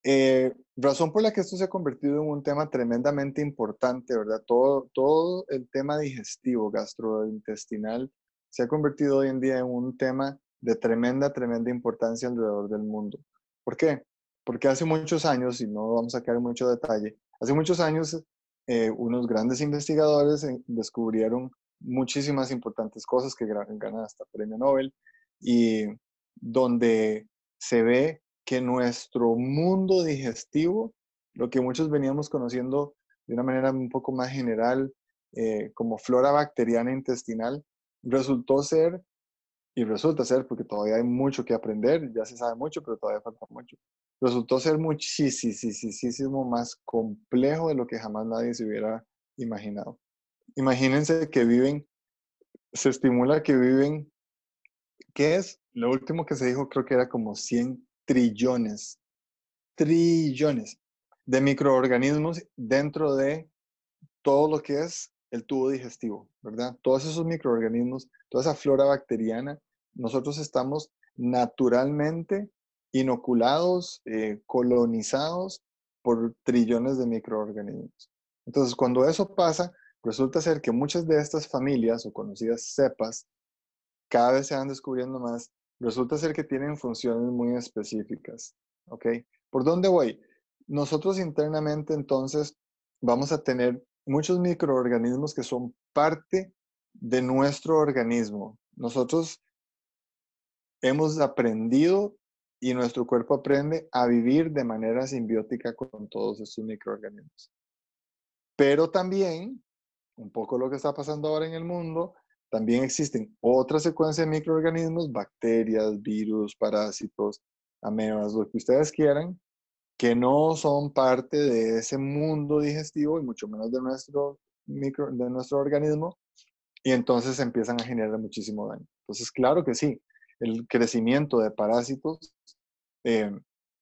B: Eh, razón por la que esto se ha convertido en un tema tremendamente importante, ¿verdad? Todo, todo el tema digestivo, gastrointestinal, se ha convertido hoy en día en un tema de tremenda, tremenda importancia alrededor del mundo. ¿Por qué? Porque hace muchos años, y no vamos a caer en mucho detalle, hace muchos años eh, unos grandes investigadores eh, descubrieron muchísimas importantes cosas que ganan hasta premio Nobel y donde se ve que nuestro mundo digestivo, lo que muchos veníamos conociendo de una manera un poco más general eh, como flora bacteriana intestinal, resultó ser y resulta ser, porque todavía hay mucho que aprender, ya se sabe mucho, pero todavía falta mucho, resultó ser muchísimo más complejo de lo que jamás nadie se hubiera imaginado. Imagínense que viven, se estimula que viven, ¿qué es? Lo último que se dijo creo que era como 100 trillones, trillones de microorganismos dentro de todo lo que es el tubo digestivo, ¿verdad? Todos esos microorganismos, toda esa flora bacteriana, nosotros estamos naturalmente inoculados, eh, colonizados por trillones de microorganismos. Entonces, cuando eso pasa, resulta ser que muchas de estas familias o conocidas cepas cada vez se van descubriendo más, resulta ser que tienen funciones muy específicas. ¿Ok? ¿Por dónde voy? Nosotros internamente entonces vamos a tener muchos microorganismos que son parte de nuestro organismo. Nosotros hemos aprendido y nuestro cuerpo aprende a vivir de manera simbiótica con todos estos microorganismos. Pero también, un poco lo que está pasando ahora en el mundo, también existen otra secuencia de microorganismos, bacterias, virus, parásitos, amebas, lo que ustedes quieran, que no son parte de ese mundo digestivo y mucho menos de nuestro, micro, de nuestro organismo, y entonces empiezan a generar muchísimo daño. Entonces, claro que sí, el crecimiento de parásitos, eh,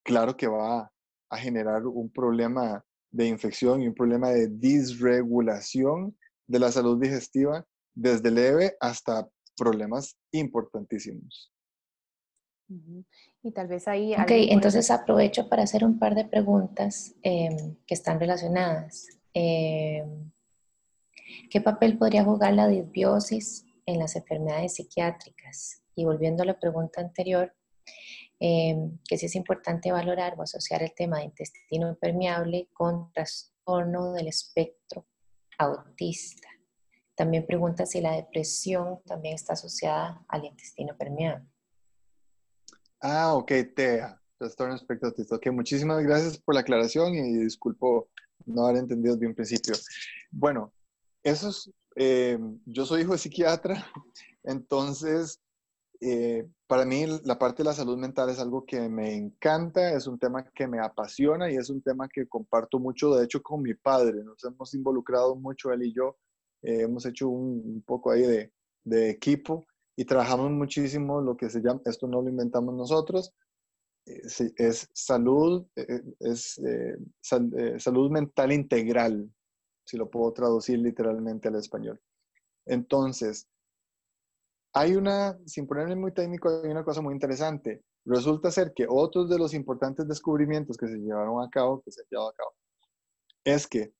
B: claro que va a generar un problema de infección y un problema de disregulación de la salud digestiva desde leve hasta problemas importantísimos.
A: Y tal vez ahí...
C: Ok, entonces aprovecho para hacer un par de preguntas em, que están relacionadas. Em, ¿Qué papel podría jugar la disbiosis en las enfermedades psiquiátricas? Y volviendo a la pregunta anterior, em, que si es importante valorar o asociar el tema de intestino impermeable con trastorno del espectro autista. También pregunta si la depresión también está asociada al intestino permeable.
B: Ah, ok, TEA, trastorno espectro autista. Ok, muchísimas gracias por la aclaración y disculpo no haber entendido de un principio. Bueno, eso es, eh, yo soy hijo de psiquiatra, [LAUGHS] entonces eh, para mí la parte de la salud mental es algo que me encanta, es un tema que me apasiona y es un tema que comparto mucho, de hecho, con mi padre. Nos hemos involucrado mucho, él y yo, eh, hemos hecho un, poco ahí de, de, equipo y trabajamos muchísimo lo que se llama, esto no lo inventamos nosotros, es, salud, es salud mental integral, si lo puedo traducir literalmente al español. Entonces, hay una, sin ponerme muy técnico, hay una cosa muy interesante. Resulta ser que otros de los importantes descubrimientos que se llevaron a cabo, que se han llevado a cabo, es que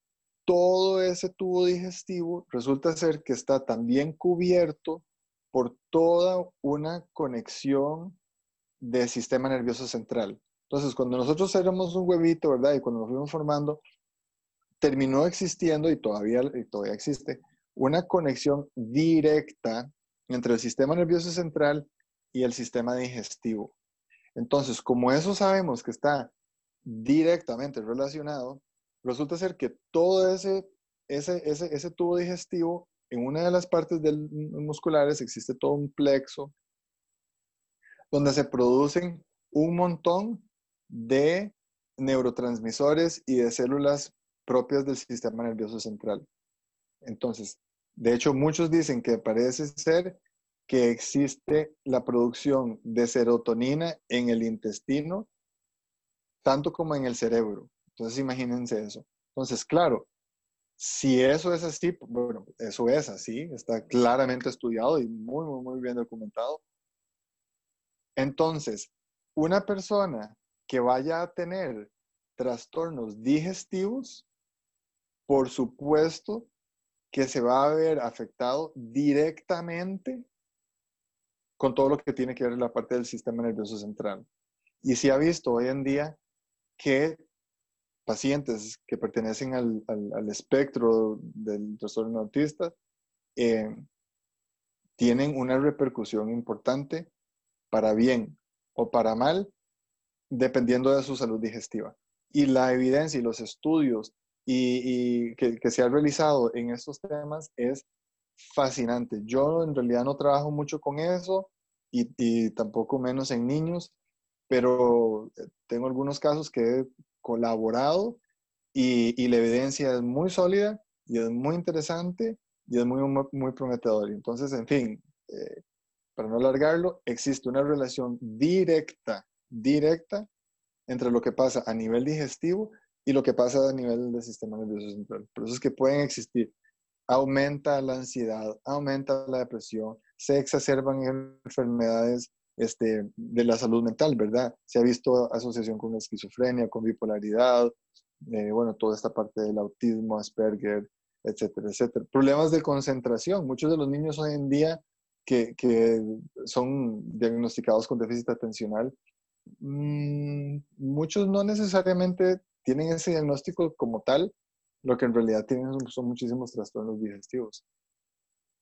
B: todo ese tubo digestivo resulta ser que está también cubierto por toda una conexión del sistema nervioso central. Entonces, cuando nosotros éramos un huevito, ¿verdad? Y cuando nos fuimos formando, terminó existiendo y todavía, todavía existe una conexión directa entre el sistema nervioso central y el sistema digestivo. Entonces, como eso sabemos que está directamente relacionado, resulta ser que todo ese, ese, ese, ese tubo digestivo, en una de las partes del, musculares existe todo un plexo donde se producen un montón de neurotransmisores y de células propias del sistema nervioso central. Entonces, de hecho, muchos dicen que parece ser que existe la producción de serotonina en el intestino, tanto como en el cerebro. Entonces, imagínense eso. Entonces, claro, si eso es así, bueno, eso es así, está claramente estudiado y muy, muy, muy bien documentado. Entonces, una persona que vaya a tener trastornos digestivos por supuesto que se va a ver afectado directamente con todo lo que tiene que ver la parte del sistema nervioso central. Y se ha visto hoy en día que pacientes que pertenecen al, espectro del trastorno autista eh, tienen una repercusión importante para bien o para mal, dependiendo de su salud digestiva. Y la evidencia y los estudios y, que, se ha realizado en estos temas es fascinante. Yo en realidad no trabajo mucho con eso y, tampoco menos en niños, pero eh, tengo algunos casos que he colaborado y, la evidencia es muy sólida y es muy interesante y es muy, muy, prometedor. Entonces, en fin, eh, para no alargarlo, existe una relación directa, directa entre lo que pasa a nivel digestivo y lo que pasa a nivel del sistema nervioso central. Por eso es que pueden existir. Aumenta la ansiedad, aumenta la depresión, se exacerban enfermedades este, de la salud mental, ¿verdad? Se ha visto asociación con esquizofrenia, con bipolaridad, eh, bueno, toda esta parte del autismo, Asperger, etcétera, etcétera. Problemas de concentración. Muchos de los niños hoy en día que, son diagnosticados con déficit atencional, mmm, muchos no necesariamente tienen ese diagnóstico como tal, lo que en realidad tienen son, muchísimos trastornos digestivos.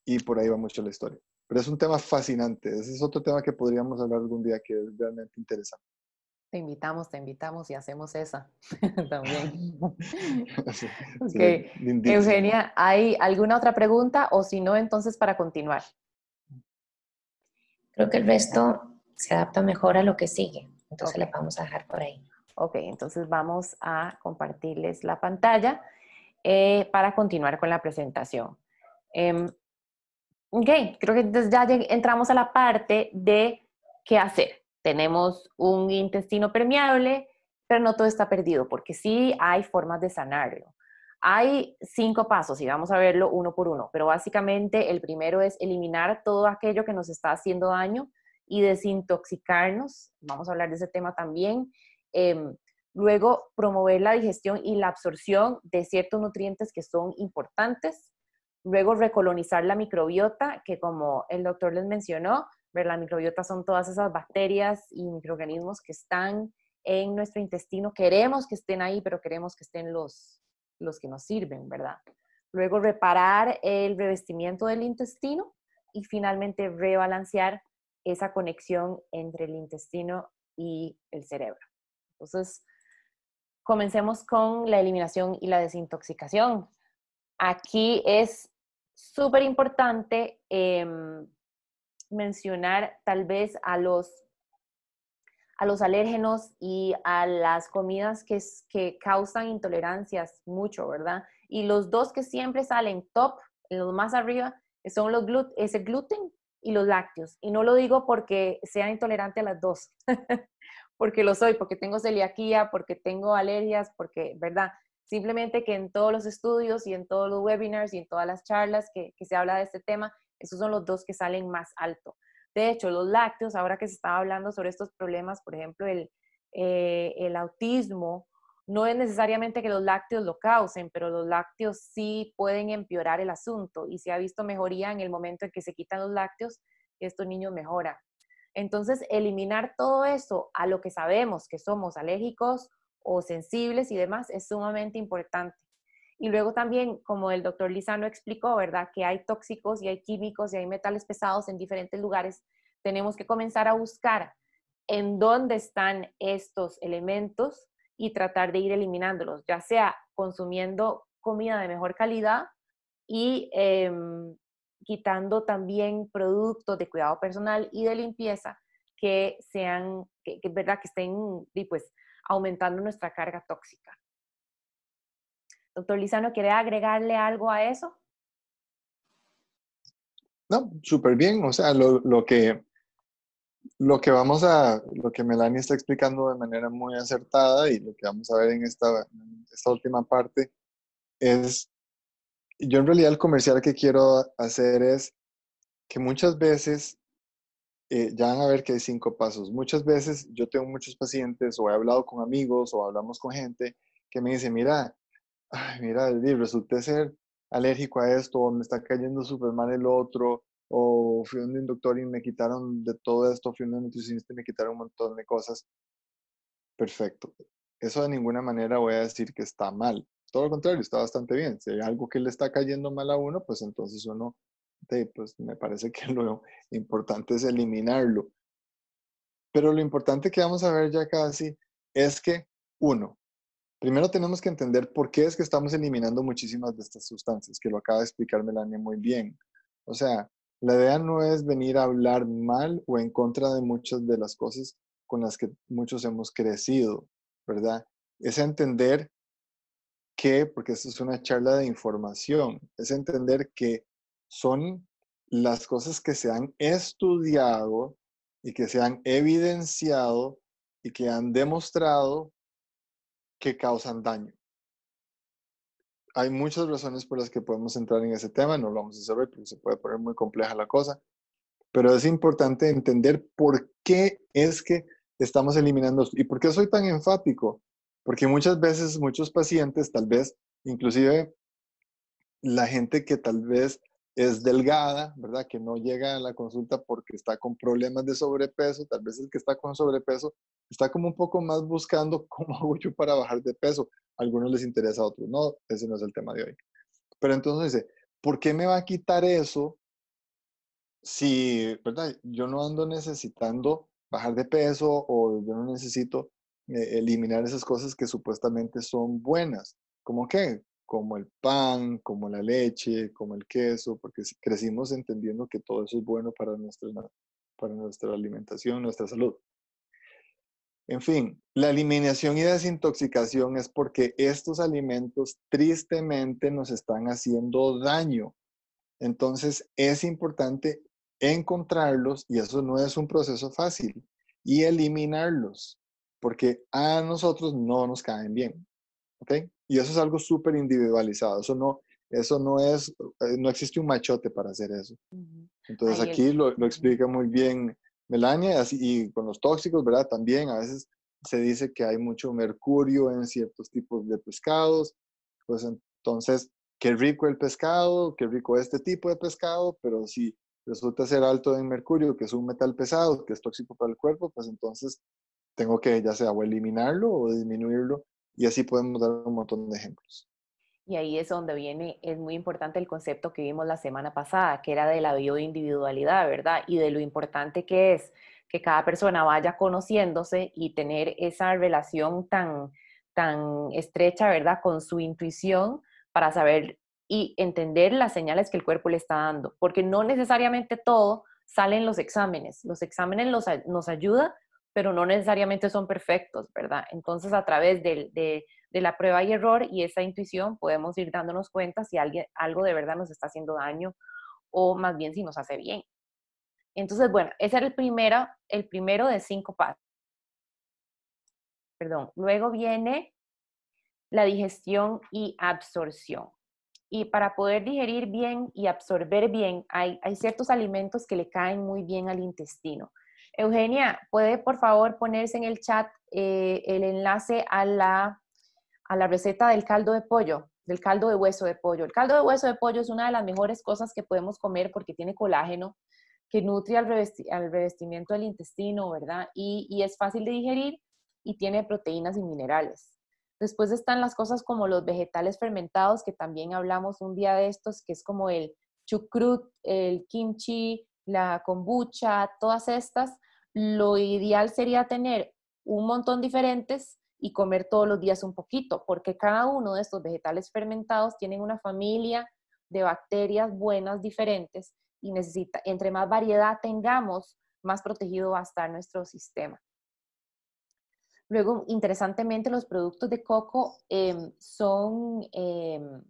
B: Y por ahí va mucho la historia. Pero es un tema fascinante. Ese es otro tema que podríamos hablar algún día que es realmente interesante.
A: Te invitamos, te invitamos y hacemos esa [LAUGHS] también. [LAUGHS] Eugenia, ¿hay alguna otra pregunta o si no, entonces para continuar?
C: Creo que el resto se adapta mejor a lo que sigue. Entonces le vamos a dejar por ahí.
A: Ok, entonces vamos a compartirles la pantalla eh, para continuar con la presentación. Em, Ok, creo que entonces ya entramos a la parte de qué hacer. Tenemos un intestino permeable, pero no todo está perdido, porque sí hay formas de sanarlo. Hay cinco pasos y vamos a verlo uno por uno, pero básicamente el primero es eliminar todo aquello que nos está haciendo daño y desintoxicarnos. Vamos a hablar de ese tema también. Em, luego, promover la digestión y la absorción de ciertos nutrientes que son importantes. Luego, recolonizar la microbiota, que como el doctor les mencionó, la microbiota son todas esas bacterias y microorganismos que están en nuestro intestino. Queremos que estén ahí, pero queremos que estén los, los que nos sirven, ¿verdad? Luego, reparar el revestimiento del intestino y finalmente rebalancear esa conexión entre el intestino y el cerebro. Entonces, comencemos con la eliminación y la desintoxicación. Aquí es súper importante em, mencionar tal vez a los, a los alérgenos y a las comidas que, que causan intolerancias mucho, ¿verdad? Y los dos que siempre salen top, los más arriba, son los el gluten y los lácteos. Y no lo digo porque sea intolerante a las dos, [LAUGHS] porque lo soy, porque tengo celiaquía, porque tengo alergias, porque, ¿verdad? Simplemente que en todos los estudios y en todos los webinars y en todas las charlas que, se habla de este tema, esos son los dos que salen más alto. De hecho, los lácteos, ahora que se estaba hablando sobre estos problemas, por ejemplo, el, eh, el autismo, no es necesariamente que los lácteos lo causen, pero los lácteos sí pueden empeorar el asunto y se ha visto mejoría en el momento en que se quitan los lácteos y estos niños mejoran. Entonces, eliminar todo eso a lo que sabemos que somos alérgicos o sensibles y demás es sumamente importante. Y luego también, como el doctor Lizano explicó, ¿verdad? Que hay tóxicos y hay químicos y hay metales pesados en diferentes lugares. Tenemos que comenzar a buscar en dónde están estos elementos y tratar de ir eliminándolos, ya sea consumiendo comida de mejor calidad y em, quitando también productos de cuidado personal y de limpieza que sean, que, verdad, que estén pues, aumentando nuestra carga tóxica. Doctor Lizano, ¿quiere agregarle algo a eso?
B: No, súper bien. O sea, lo, que, lo que vamos a, lo que Melanie está explicando de manera muy acertada y lo que vamos a ver en esta, esta última parte es, yo en realidad el comercial que quiero hacer es que muchas veces, eh, ya van a ver que hay cinco pasos, muchas veces yo tengo muchos pacientes o he hablado con amigos o hablamos con gente que me dice, mira, ay, mira, resulté ser alérgico a esto, o me está cayendo súper mal el otro, o fui a un doctor y me quitaron de todo esto, fui a un nutricionista y me quitaron un montón de cosas. Perfecto. Eso de ninguna manera voy a decir que está mal. Todo lo contrario, está bastante bien. Si hay algo que le está cayendo mal a uno, pues entonces uno, pues me parece que lo importante es eliminarlo. Pero lo importante que vamos a ver ya casi es que, uno, primero tenemos que entender por qué es que estamos eliminando muchísimas de estas sustancias, que lo acaba de explicar Melania muy bien. O sea, la idea no es venir a hablar mal o en contra de muchas de las cosas con las que muchos hemos crecido, ¿verdad? Es entender que, porque esto es una charla de información, es entender que son las cosas que se han estudiado y que se han evidenciado y que han demostrado que causan daño. Hay muchas razones por las que podemos entrar en ese tema, no lo vamos a hacer porque se puede poner muy compleja la cosa, pero es importante entender por qué es que estamos eliminando y por qué soy tan enfático, porque muchas veces muchos pacientes, tal vez, inclusive la gente que tal vez es delgada, ¿verdad? Que no llega a la consulta porque está con problemas de sobrepeso, tal vez el que está con sobrepeso está como un poco más buscando [LAUGHS] cómo hago yo para bajar de peso. A algunos les interesa, a otros no, ese no es el tema de hoy. Pero entonces dice, ¿por qué me va a quitar eso si, ¿verdad? Yo no ando necesitando bajar de peso o yo no necesito eh, eliminar esas cosas que supuestamente son buenas. ¿Cómo qué? Como el pan, como la leche, como el queso, porque crecimos entendiendo que todo eso es bueno para nuestra, para nuestra alimentación, nuestra salud. En fin, la eliminación y desintoxicación es porque estos alimentos tristemente nos están haciendo daño. Entonces es importante encontrarlos y eso no es un proceso fácil y eliminarlos porque a nosotros no nos caen bien. ¿Ok? Y eso es algo súper individualizado. Eso no, eso no es, eh, no existe un machote para hacer eso. Entonces aquí lo, lo, explica muy bien Melania, así, y con los tóxicos, ¿verdad? También a veces se dice que hay mucho mercurio en ciertos tipos de pescados, pues entonces, qué rico el pescado, qué rico este tipo de pescado, pero si resulta ser alto en mercurio, que es un metal pesado, que es tóxico para el cuerpo, pues entonces tengo que ya sea o eliminarlo o disminuirlo y así podemos dar un montón de ejemplos.
A: Y ahí es donde viene, es muy importante el concepto que vimos la semana pasada, que era de la bioindividualidad, ¿verdad? Y de lo importante que es que cada persona vaya conociéndose y tener esa relación tan, tan estrecha, ¿verdad? Con su intuición para saber y entender las señales que el cuerpo le está dando, porque no necesariamente todo sale en los exámenes. Los exámenes nos ayudan pero no necesariamente son perfectos, ¿verdad? Entonces, a través de, la prueba y error y esa intuición podemos ir dándonos cuenta si alguien, algo de verdad nos está haciendo daño o más bien si nos hace bien. Entonces, bueno, ese era el primero, el primero de cinco pasos. Perdón. Luego viene la digestión y absorción. Y para poder digerir bien y absorber bien, hay ciertos alimentos que le caen muy bien al intestino. Eugenia, ¿puede por favor ponerse en el chat eh, el enlace a la, a la receta del caldo de pollo, del caldo de hueso de pollo? El caldo de hueso de pollo es una de las mejores cosas que podemos comer porque tiene colágeno que nutre al, revestimiento del intestino, ¿verdad? Y, y es fácil de digerir y tiene proteínas y minerales. Después están las cosas como los vegetales fermentados, que también hablamos un día de estos, que es como el chucrut, el kimchi, la kombucha, todas estas, lo ideal sería tener un montón diferentes y comer todos los días un poquito, porque cada uno de estos vegetales fermentados tienen una familia de bacterias buenas diferentes y necesita, entre más variedad tengamos, más protegido va a estar nuestro sistema. Luego, interesantemente, los productos de coco em, son em,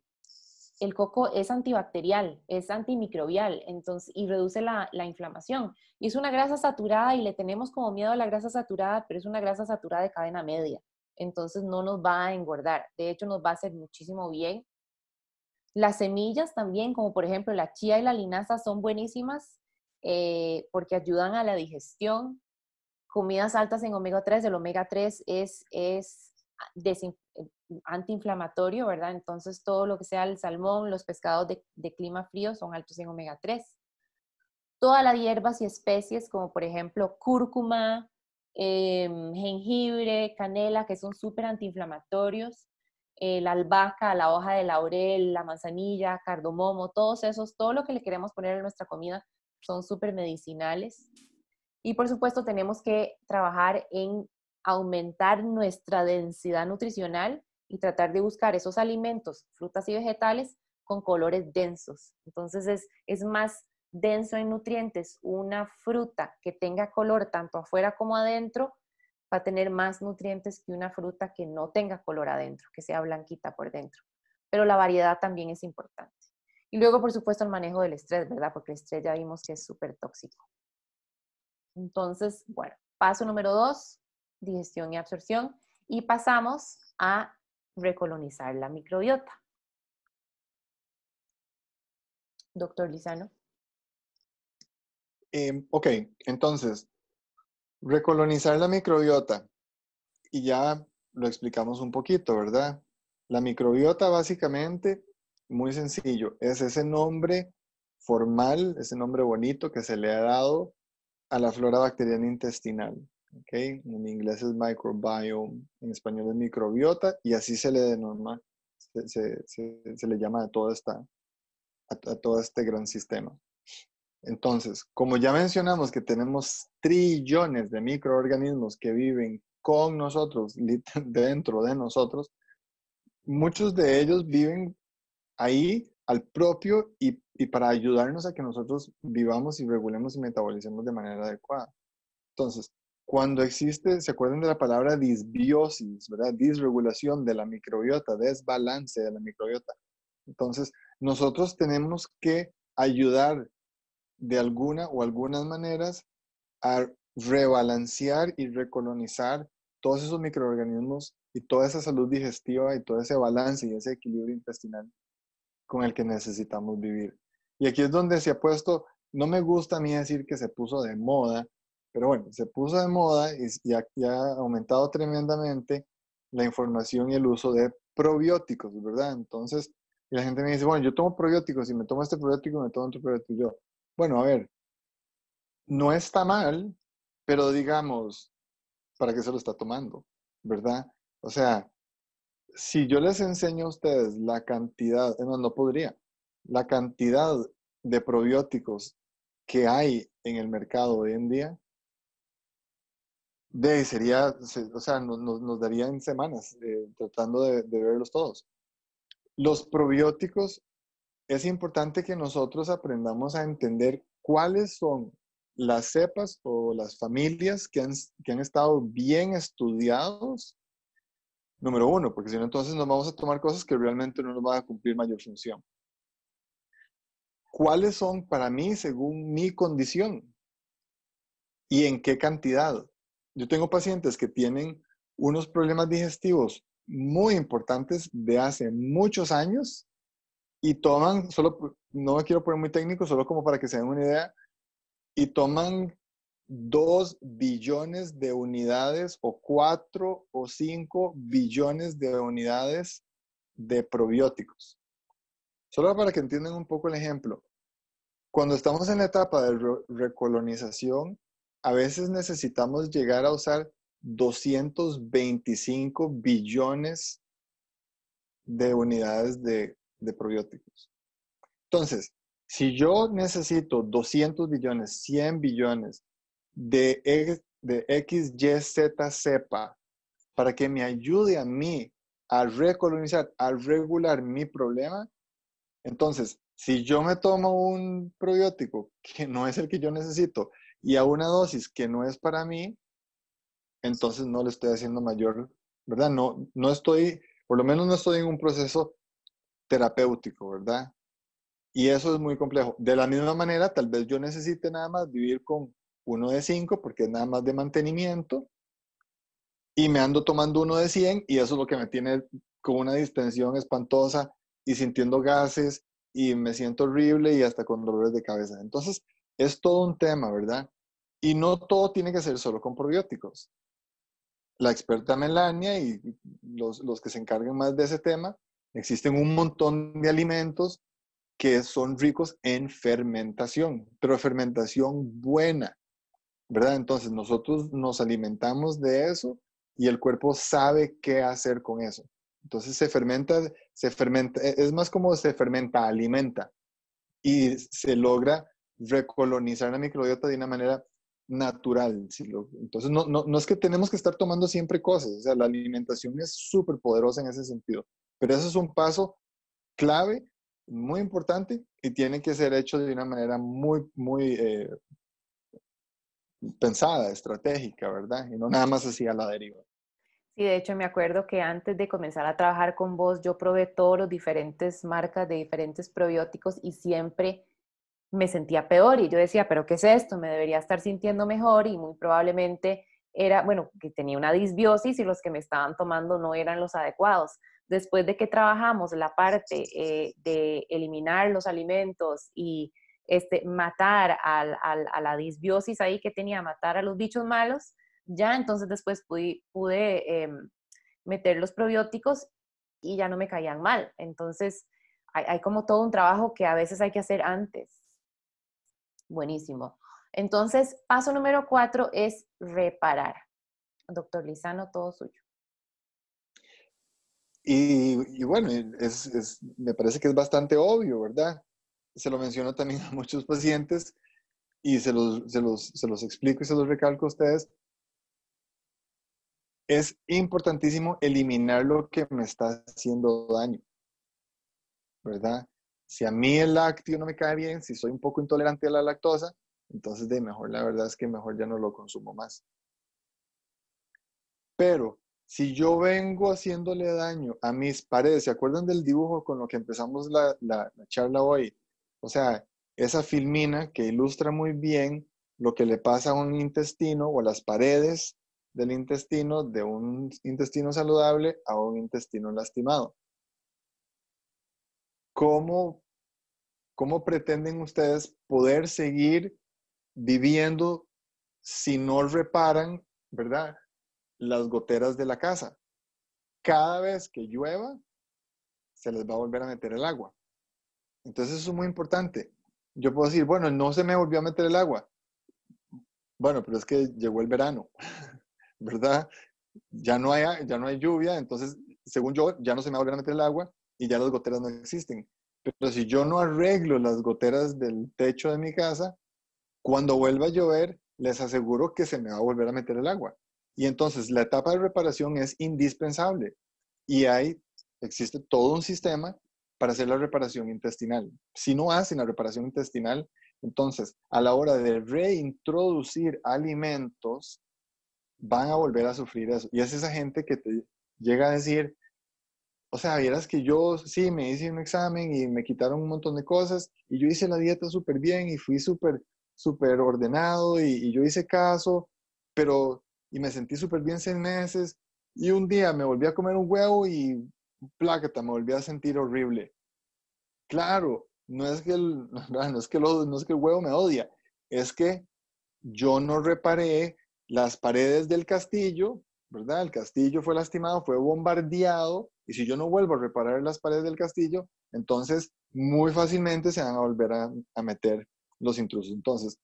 A: el coco es antibacterial, es antimicrobial, entonces, y reduce la, inflamación. Y es una grasa saturada y le tenemos como miedo a la grasa saturada, pero es una grasa saturada de cadena media. Entonces no nos va a engordar. De hecho, nos va a hacer muchísimo bien. Las semillas también, como por ejemplo la chía y la linaza, son buenísimas eh, porque ayudan a la digestión. Comidas altas en omega 3, el omega 3 es, es antiinflamatorio, ¿verdad? Entonces todo lo que sea el salmón, los pescados de, clima frío son altos en omega 3. Todas las hierbas y especies, como por ejemplo cúrcuma, em, jengibre, canela, que son súper antiinflamatorios, la albahaca, la hoja de laurel, la manzanilla, cardomomo, todos esos, todo lo que le queremos poner en nuestra comida son súper medicinales. Y por supuesto tenemos que trabajar en aumentar nuestra densidad nutricional y tratar de buscar esos alimentos, frutas y vegetales con colores densos. Entonces es, es más denso en nutrientes una fruta que tenga color tanto afuera como adentro va a tener más nutrientes que una fruta que no tenga color adentro, que sea blanquita por dentro. Pero la variedad también es importante. Y luego, por supuesto, el manejo del estrés, ¿verdad? Porque el estrés ya vimos que es súper tóxico. Entonces, bueno, paso número dos, digestión y absorción. Y pasamos a recolonizar la microbiota. Doctor Lizano.
B: Em, ok, entonces, recolonizar la microbiota. Y ya lo explicamos un poquito, ¿verdad? La microbiota básicamente, muy sencillo, es ese nombre formal, ese nombre bonito que se le ha dado a la flora bacteriana intestinal. Okay. En inglés es microbiome, en español es microbiota y así se le denomina, se, se, le llama a todo, esta, a, todo este gran sistema. Entonces, como ya mencionamos que tenemos trillones de microorganismos que viven con nosotros, [LAUGHS] dentro de nosotros, muchos de ellos viven ahí al propio y, y, para ayudarnos a que nosotros vivamos y regulemos y metabolicemos de manera adecuada. Entonces, cuando existe, ¿se acuerdan de la palabra disbiosis, verdad? Disregulación de la microbiota, desbalance de la microbiota. Entonces, nosotros tenemos que ayudar de alguna o algunas maneras a rebalancear y recolonizar todos esos microorganismos y toda esa salud digestiva y todo ese balance y ese equilibrio intestinal con el que necesitamos vivir. Y aquí es donde se ha puesto, no me gusta a mí decir que se puso de moda, pero bueno, se puso de moda y ya, ha aumentado tremendamente la información y el uso de probióticos, ¿verdad? Entonces, la gente me dice, bueno, yo tomo probióticos y me tomo este probiótico, me tomo otro probiótico. Yo, bueno, a ver, no está mal, pero digamos, ¿para qué se lo está tomando? ¿Verdad? O sea, si yo les enseño a ustedes la cantidad, no, no podría, la cantidad de probióticos que hay en el mercado hoy en día, de sería, o sea, nos, nos, darían semanas eh, tratando de, de verlos todos. Los probióticos, es importante que nosotros aprendamos a entender cuáles son las cepas o las familias que han, que han estado bien estudiados, número uno, porque si no, entonces nos vamos a tomar cosas que realmente no nos van a cumplir mayor función. ¿Cuáles son para mí según mi condición? ¿Y en qué cantidad? Yo tengo pacientes que tienen unos problemas digestivos muy importantes de hace muchos años y toman, solo, no me quiero poner muy técnico, solo como para que se den una idea, y toman dos billones de unidades o cuatro o cinco billones de unidades de probióticos. Solo para que entiendan un poco el ejemplo. Cuando estamos en la etapa de recolonización, a veces necesitamos llegar a usar 225 billones de unidades de, de probióticos. Entonces, si yo necesito 200 billones, 100 billones de, de X, Y, Z cepa para que me ayude a mí a recolonizar, a regular mi problema, entonces, si yo me tomo un probiótico que no es el que yo necesito y a una dosis que no es para mí, entonces no le estoy haciendo mayor, ¿verdad? No, no estoy, por lo menos no estoy en un proceso terapéutico, ¿verdad? Y eso es muy complejo. De la misma manera, tal vez yo necesite nada más vivir con uno de 5 porque es nada más de mantenimiento y me ando tomando uno de 100 y eso es lo que me tiene con una distensión espantosa y sintiendo gases y me siento horrible y hasta con dolores de cabeza. Entonces, es todo un tema, ¿verdad? Y no todo tiene que ser solo con probióticos. La experta Melania y los, los que se encarguen más de ese tema, existen un montón de alimentos que son ricos en fermentación, pero fermentación buena, ¿verdad? Entonces nosotros nos alimentamos de eso y el cuerpo sabe qué hacer con eso. Entonces se fermenta, se fermenta, es más como se fermenta, alimenta y se logra recolonizar la microbiota de una manera natural. Entonces no, no, no es que tenemos que estar tomando siempre cosas, o sea, la alimentación es súper poderosa en ese sentido, pero eso es un paso clave muy importante y tiene que ser hecho de una manera muy, muy eh, pensada, estratégica, ¿verdad? Y no nada más así a la deriva.
A: Sí, de hecho me acuerdo que antes de comenzar a trabajar con vos, yo probé todos los diferentes marcas de diferentes probióticos y siempre me sentía peor y yo decía, pero ¿qué es esto? Me debería estar sintiendo mejor y muy probablemente era, bueno, que tenía una disbiosis y los que me estaban tomando no eran los adecuados después de que trabajamos la parte eh, de eliminar los alimentos y este, matar a la disbiosis ahí que tenía, matar a los bichos malos, ya entonces después pude, pude em, meter los probióticos y ya no me caían mal. Entonces hay como todo un trabajo que a veces hay que hacer antes. Buenísimo. Entonces, paso número cuatro es reparar. Doctor Lizano, todo suyo.
B: Y, bueno, me parece que es bastante obvio, ¿verdad? Se lo menciono también a muchos pacientes y se los, se los, se los explico y se los recalco a ustedes. Es importantísimo eliminar lo que me está haciendo daño, ¿verdad? Si a mí el lácteo no me cae bien, si soy un poco intolerante a la lactosa, entonces de mejor, la verdad es que mejor ya no lo consumo más. Pero si yo vengo haciéndole daño a mis paredes, ¿se acuerdan del dibujo con lo que empezamos la, charla hoy? O sea, esa filmina que ilustra muy bien lo que le pasa a un intestino o las paredes del intestino de un intestino saludable a un intestino lastimado. ¿Cómo, cómo pretenden ustedes poder seguir viviendo si no reparan, verdad, las goteras de la casa? Cada vez que llueva, se les va a volver a meter el agua. Entonces eso es muy importante. Yo puedo decir, bueno, no se me volvió a meter el agua. Bueno, pero es que llegó el verano. [LAUGHS] ¿verdad? Ya no hay, ya no hay lluvia, entonces, según yo, ya no se me va a volver a meter el agua y ya las goteras no existen. Pero si yo no arreglo las goteras del techo de mi casa, cuando vuelva a llover, les aseguro que se me va a volver a meter el agua. Y entonces la etapa de reparación es indispensable. Y hay, existe todo un sistema para hacer la reparación intestinal. Si no hacen la reparación intestinal, entonces a la hora de reintroducir alimentos, van a volver a sufrir eso. Y es esa gente que te llega a decir, o sea, vieras que yo sí me hice un examen y me quitaron un montón de cosas y yo hice la dieta súper bien y fui súper, súper ordenado y, yo hice caso, pero, y me sentí súper bien seis meses y un día me volví a comer un huevo y plácata, me volví a sentir horrible. Claro, no es que el, [LAUGHS] no es que, no es que el huevo me odia, es que yo no reparé las paredes del castillo, ¿verdad? El castillo fue lastimado, fue bombardeado, y si yo no vuelvo a reparar las paredes del castillo, entonces muy fácilmente se van a volver a, meter los intrusos. Entonces,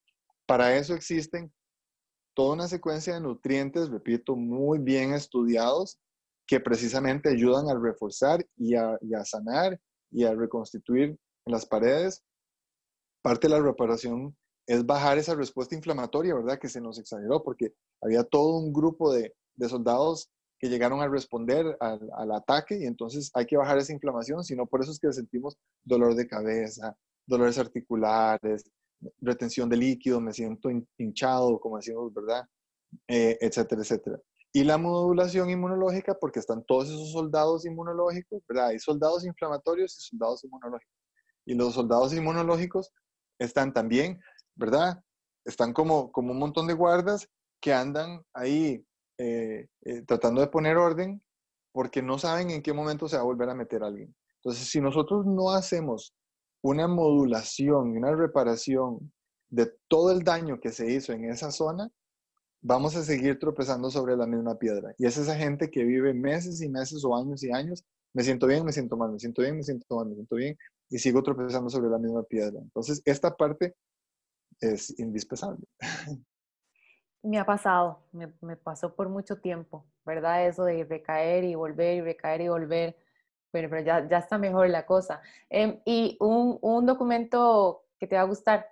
B: para eso existen toda una secuencia de nutrientes, repito, muy bien estudiados, que precisamente ayudan a reforzar y a, y a sanar y a reconstituir las paredes. Parte de la reparación es bajar esa respuesta inflamatoria, ¿verdad? Que se nos exageró porque había todo un grupo de, soldados que llegaron a responder al, ataque y entonces hay que bajar esa inflamación, sino por eso es que sentimos dolor de cabeza, dolores articulares, retención de líquido, me siento hinchado, como decimos, ¿verdad? Eh, etcétera, etcétera. Y la modulación inmunológica, porque están todos esos soldados inmunológicos, ¿verdad? Hay soldados inflamatorios y soldados inmunológicos. Y los soldados inmunológicos están también ¿verdad? Están como, como un montón de guardas que andan ahí eh, eh, tratando de poner orden porque no saben en qué momento se va a volver a meter alguien. Entonces, si nosotros no hacemos una modulación y una reparación de todo el daño que se hizo en esa zona, vamos a seguir tropezando sobre la misma piedra. Y es esa gente que vive meses y meses o años y años, me siento bien, me siento mal, me siento bien, me siento mal, me siento bien, y sigo tropezando sobre la misma piedra. Entonces, esta parte es indispensable. [LAUGHS]
A: Me ha pasado, me, pasó por mucho tiempo, ¿verdad? Eso de recaer y volver y recaer y volver, pero, pero ya, ya está mejor la cosa. Em, y un, un, documento que te va a gustar,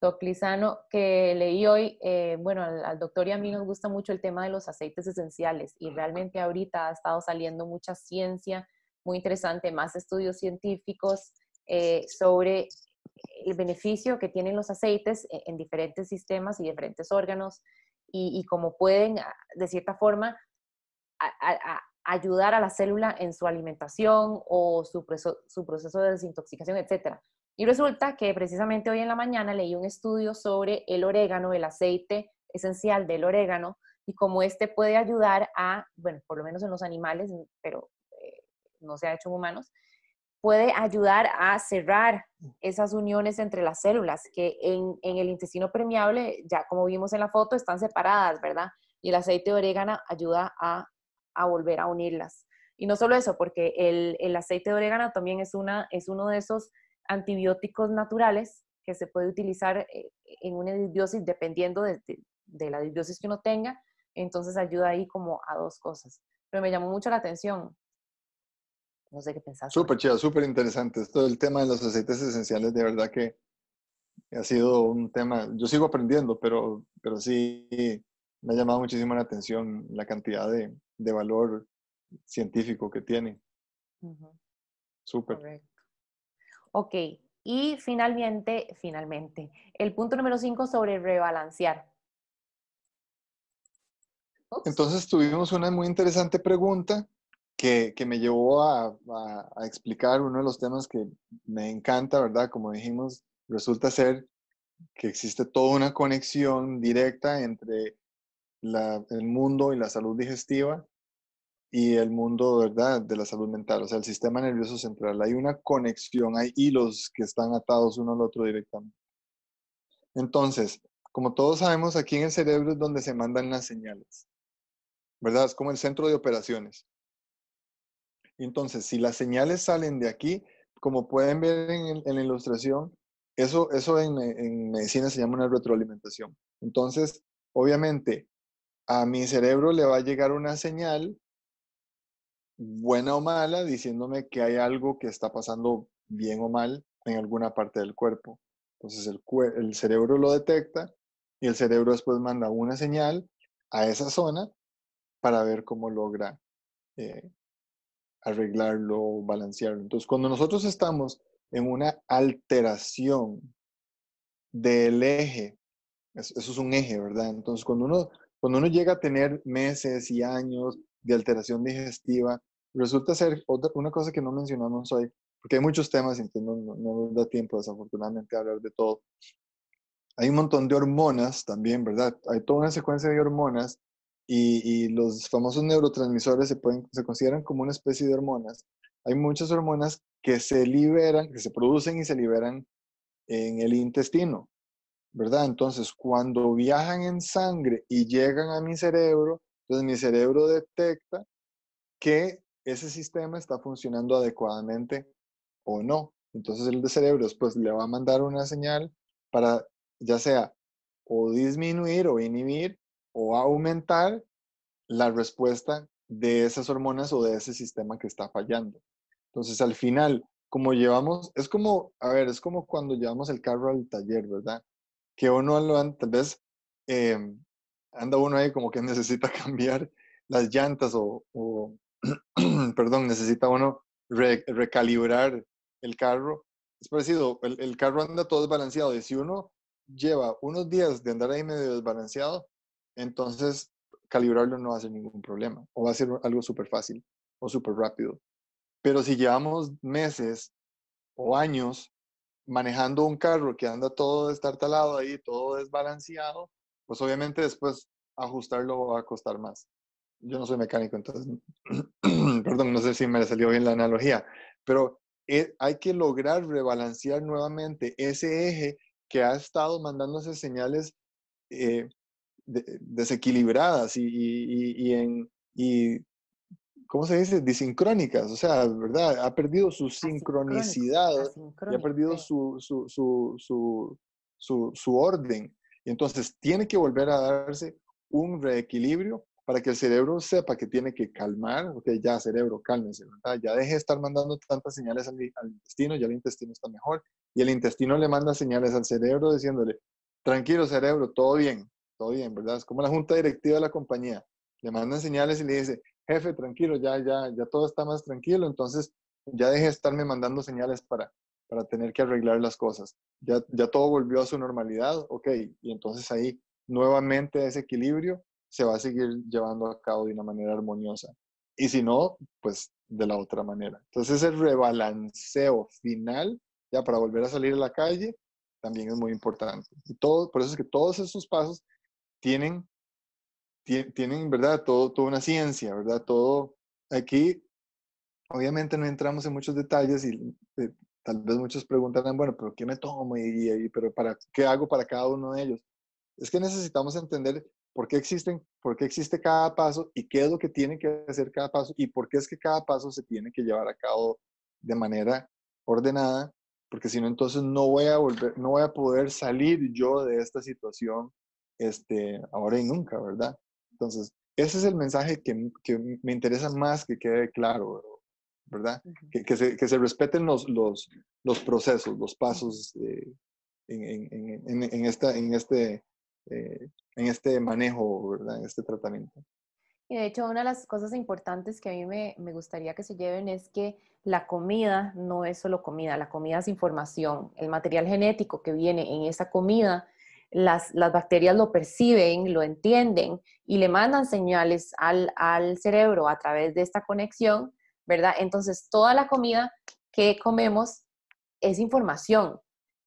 A: Doc Lizano, que leí hoy, eh, bueno, al, doctor y a mí nos gusta mucho el tema de los aceites esenciales y realmente ahorita ha estado saliendo mucha ciencia muy interesante, más estudios científicos eh, sobre el beneficio que tienen los aceites e, en diferentes sistemas y diferentes órganos y, cómo pueden, ah, de cierta forma, ayudar a la célula en su alimentación o su, su proceso de desintoxicación, etc. Y resulta que precisamente hoy en la mañana leí un estudio sobre el orégano, el aceite esencial del orégano y cómo este puede ayudar a, bueno, por lo menos en los animales, pero eh, no se ha hecho en humanos, puede ayudar a cerrar esas uniones entre las células que en, el intestino permeable, ya como vimos en la foto, están separadas, ¿verdad? Y el aceite de orégano ayuda a, volver a unirlas. Y no solo eso, porque el, aceite de orégano también es, una, es uno de esos antibióticos naturales que se puede utilizar eh, en una disbiosis dependiendo de, de la disbiosis que uno tenga. Entonces ayuda ahí como a dos cosas. Pero me llamó mucho la atención no sé qué pensás.
B: Súper chido, súper interesante. Todo el tema de los aceites esenciales, de verdad que ha sido un tema, yo sigo aprendiendo, pero, pero sí me ha llamado muchísimo la atención la cantidad de, de valor científico que tiene. Súper. Correcto.
A: Ok, y finalmente, finalmente, el punto número 5 sobre rebalancear.
B: Entonces tuvimos una muy interesante pregunta que, me llevó a, explicar uno de los temas que me encanta, ¿verdad? Como dijimos, Resulta ser que existe toda una conexión directa entre el mundo y la salud digestiva y el mundo, ¿verdad?, de la salud mental, o sea, el sistema nervioso central. Hay una conexión, hay hilos que están atados uno al otro directamente. Entonces, como todos sabemos, aquí en el cerebro es donde se mandan las señales, ¿verdad? Es como el centro de operaciones. Entonces, si las señales salen de aquí, como pueden ver en, la ilustración, eso, eso en, en medicina se llama una retroalimentación. Entonces, obviamente, a mi cerebro le va a llegar una señal buena o mala, diciéndome que hay algo que está pasando bien o mal en alguna parte del cuerpo. Entonces el, cerebro lo detecta y el cerebro después manda una señal a esa zona para ver cómo logra eh, arreglarlo, balancearlo. Entonces, cuando nosotros estamos en una alteración del eje, eso, es un eje, ¿verdad? Entonces, cuando uno, cuando uno llega a tener meses y años de alteración digestiva, resulta ser otra, una cosa que no mencionamos hoy, porque hay muchos temas y entonces no, nos da tiempo desafortunadamente a hablar de todo. Hay un montón de hormonas también, ¿verdad? Hay toda una secuencia de hormonas y, los famosos neurotransmisores se, pueden, se consideran como una especie de hormonas. Hay muchas hormonas que se liberan, que se producen y se liberan en el intestino, ¿verdad? Entonces, cuando viajan en sangre y llegan a mi cerebro, entonces mi cerebro detecta que ese sistema está funcionando adecuadamente o no. Entonces el cerebro después le va a mandar una señal para ya sea o disminuir o inhibir o aumentar la respuesta de esas hormonas o de ese sistema que está fallando. Entonces al final, como llevamos, es como, a ver, es como cuando llevamos el carro al taller, ¿verdad? Que uno lo, tal vez em, anda uno ahí como que [LAUGHS] necesita cambiar las llantas o [CLEARS THROAT] perdón, necesita uno recalibrar el carro. Es parecido, el, carro anda todo desbalanceado y si uno lleva unos días de andar ahí medio desbalanceado, entonces calibrarlo no va a ser ningún problema o va a ser algo súper fácil o súper rápido. Pero si llevamos meses o años manejando un carro que anda todo destartalado ahí, todo desbalanceado, pues obviamente después ajustarlo va a costar más yo no soy mecánico, entonces, [CLEARS THROAT] perdón, no sé si me salió bien la analogía, pero eh, hay que lograr rebalancear nuevamente ese eje que ha estado mandándose señales eh, desequilibradas y, y, en, y, ¿cómo se dice? Disincrónicas, o sea, ¿verdad? Ha perdido su sincronicidad y ha perdido su, su, su, su, su orden. Y entonces tiene que volver a darse un reequilibrio para que el cerebro sepa que tiene que calmar, ok, ya cerebro, cálmese, ¿verdad? Ya deje de estar mandando tantas señales al, intestino, ya el intestino está mejor, y el intestino le manda señales al cerebro diciéndole, tranquilo cerebro, todo bien, todo bien, ¿verdad? Es como la junta directiva de la compañía, le mandan señales y le dice, jefe, tranquilo, ya, ya, ya todo está más tranquilo, entonces ya deje de estarme mandando señales para, para tener que arreglar las cosas. Ya, ya todo volvió a su normalidad, ok, y entonces ahí nuevamente ese equilibrio se va a seguir llevando a cabo de una manera armoniosa. Y si no, pues de la otra manera. Entonces ese rebalanceo final, ya para volver a salir a la calle, también es muy importante. Y todo, por eso es que todos esos pasos tienen, tienen, ¿verdad? Todo, toda una ciencia, ¿verdad? Todo aquí, obviamente no entramos en muchos detalles y eh, tal vez muchos preguntarán, bueno, pero ¿qué me tomo? Y, y, pero para, ¿qué hago para cada uno de ellos? Es que necesitamos entender por qué existen, por qué existe cada paso y qué es lo que tiene que hacer cada paso y por qué es que cada paso se tiene que llevar a cabo de manera ordenada, porque si no entonces no voy a volver, no voy a poder salir yo de esta situación este, ahora y nunca, ¿verdad? Entonces, ese es el mensaje que, que me interesa más que quede claro, ¿verdad? que, que, se, que, se, respeten los, los, los procesos, los pasos eh, en, en, en, en, esta, en este eh, en este manejo, ¿verdad? En este tratamiento.
A: Y de hecho, una de las cosas importantes que a mí me, me, gustaría que se lleven es que la comida no es solo comida, la comida es información. El material genético que viene en esa comida, las, las bacterias lo perciben, lo entienden y le mandan señales al, al cerebro a través de esta conexión, ¿verdad? Entonces, toda la comida que comemos es información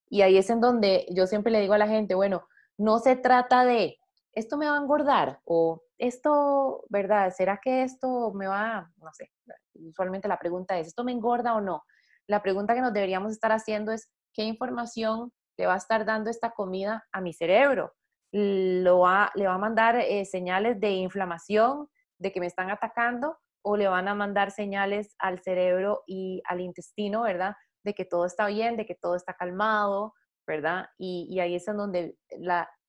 A: Y ahí es en donde yo siempre le digo a la gente, bueno, no se trata de, esto me va a engordar o esto, ¿verdad? ¿Será que esto me va, no sé, usualmente la pregunta es, ¿esto me engorda o no? La pregunta que nos deberíamos estar haciendo es, ¿qué información le va a estar dando esta comida a mi cerebro? Lo va, ¿Le va a mandar eh, señales de inflamación, de que me están atacando? ¿O le van a mandar señales al cerebro y al intestino, ¿verdad? De que todo está bien, de que todo está calmado, ¿verdad? Y, ahí es en donde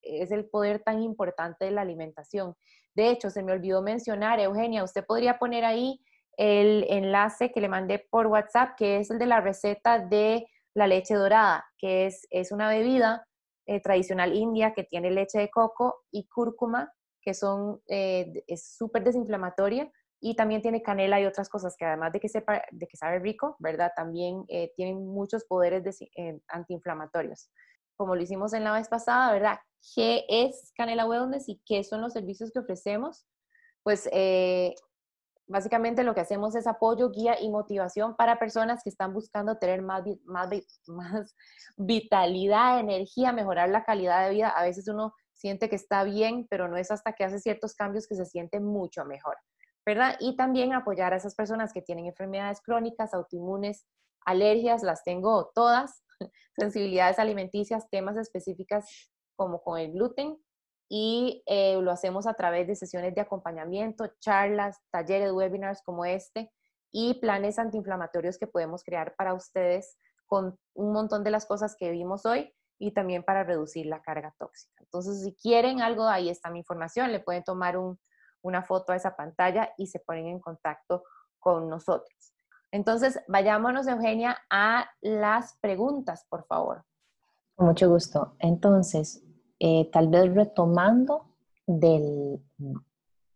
A: es el poder tan importante de la alimentación. De hecho, se me olvidó mencionar, Eugenia, usted podría poner ahí el enlace que le mandé por WhatsApp, que es el de la receta de la leche dorada, que es, es una bebida eh, tradicional india que tiene leche de coco y cúrcuma, que son, eh, es súper desinflamatoria, y también tiene canela y otras cosas que además de que, sepa, de que sabe rico, ¿verdad? También eh, tienen muchos poderes antiinflamatorios. Como lo hicimos en la vez pasada, ¿verdad? ¿Qué es Canela Wellness y qué son los servicios que ofrecemos? Pues Básicamente lo que hacemos es apoyo, guía y motivación para personas que están buscando tener más, más, [LAUGHS] más vitalidad, energía, mejorar la calidad de vida. A veces uno siente que está bien, pero no es hasta que hace ciertos cambios que se siente mucho mejor, ¿verdad? Y también apoyar a esas personas que tienen enfermedades crónicas, autoinmunes, alergias, las tengo todas, [LAUGHS] sensibilidades alimenticias, temas específicas como con el gluten, y eh, lo hacemos a través de sesiones de acompañamiento, charlas, talleres, webinars como este y planes antiinflamatorios que podemos crear para ustedes con un montón de las cosas que vimos hoy y también para reducir la carga tóxica. Entonces, si quieren algo, ahí está mi información, le pueden tomar una foto a esa pantalla y se ponen en contacto con nosotros. Entonces, vayámonos, Eugenia, a las preguntas, por favor.
C: Con mucho gusto. Entonces, eh, tal vez retomando de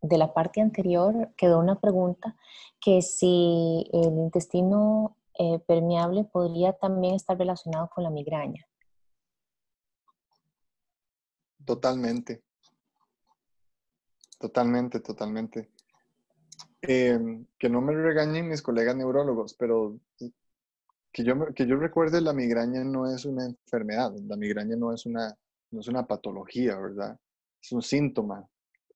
C: la parte anterior, quedó una pregunta que si el intestino eh, permeable podría también estar relacionado con la migraña.
B: Totalmente. Totalmente, totalmente. Em, que no me regañen mis colegas neurólogos, pero que yo, que yo recuerde, la migraña no es una enfermedad, la migraña no es una no es una patología, ¿verdad? Es un síntoma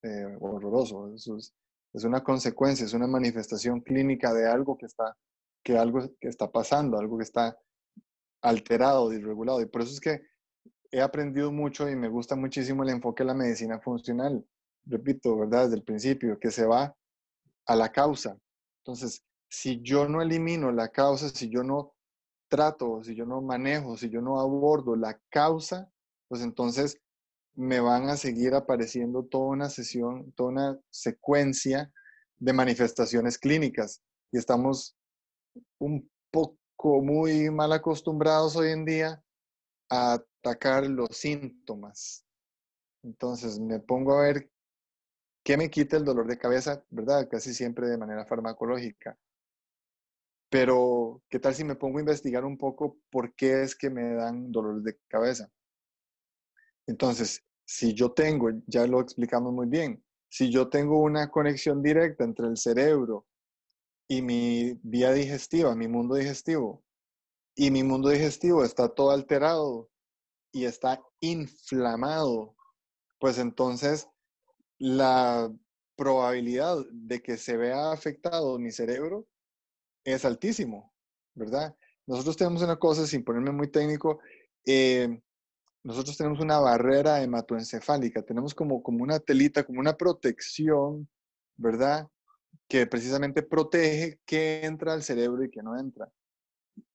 B: eh, horroroso, es, una consecuencia, es una manifestación clínica de algo que está, que algo que está pasando, algo que está alterado, disregulado. Y por eso es que he aprendido mucho y me gusta muchísimo el enfoque de la medicina funcional. Repito, ¿verdad? Desde el principio, que se va a la causa. Entonces, si yo no elimino la causa, si yo no trato, si yo no manejo, si yo no abordo la causa, pues entonces me van a seguir apareciendo toda una sesión, toda una secuencia de manifestaciones clínicas. Y estamos un poco muy mal acostumbrados hoy en día a atacar los síntomas. Entonces me pongo a ver qué me quita el dolor de cabeza, ¿verdad? Casi siempre de manera farmacológica. Pero, ¿qué tal si me pongo a investigar un poco por qué es que me dan dolores de cabeza? Entonces, si yo tengo, ya lo explicamos muy bien, si yo tengo una conexión directa entre el cerebro y mi vía digestiva, mi mundo digestivo, y mi mundo digestivo está todo alterado y está inflamado, pues entonces la probabilidad de que se vea afectado mi cerebro es altísimo, ¿verdad? Nosotros tenemos una cosa, sin ponerme muy técnico, eh, nosotros tenemos una barrera hematoencefálica, tenemos como, como una telita, como una protección, ¿verdad? Que precisamente protege qué entra al cerebro y qué no entra.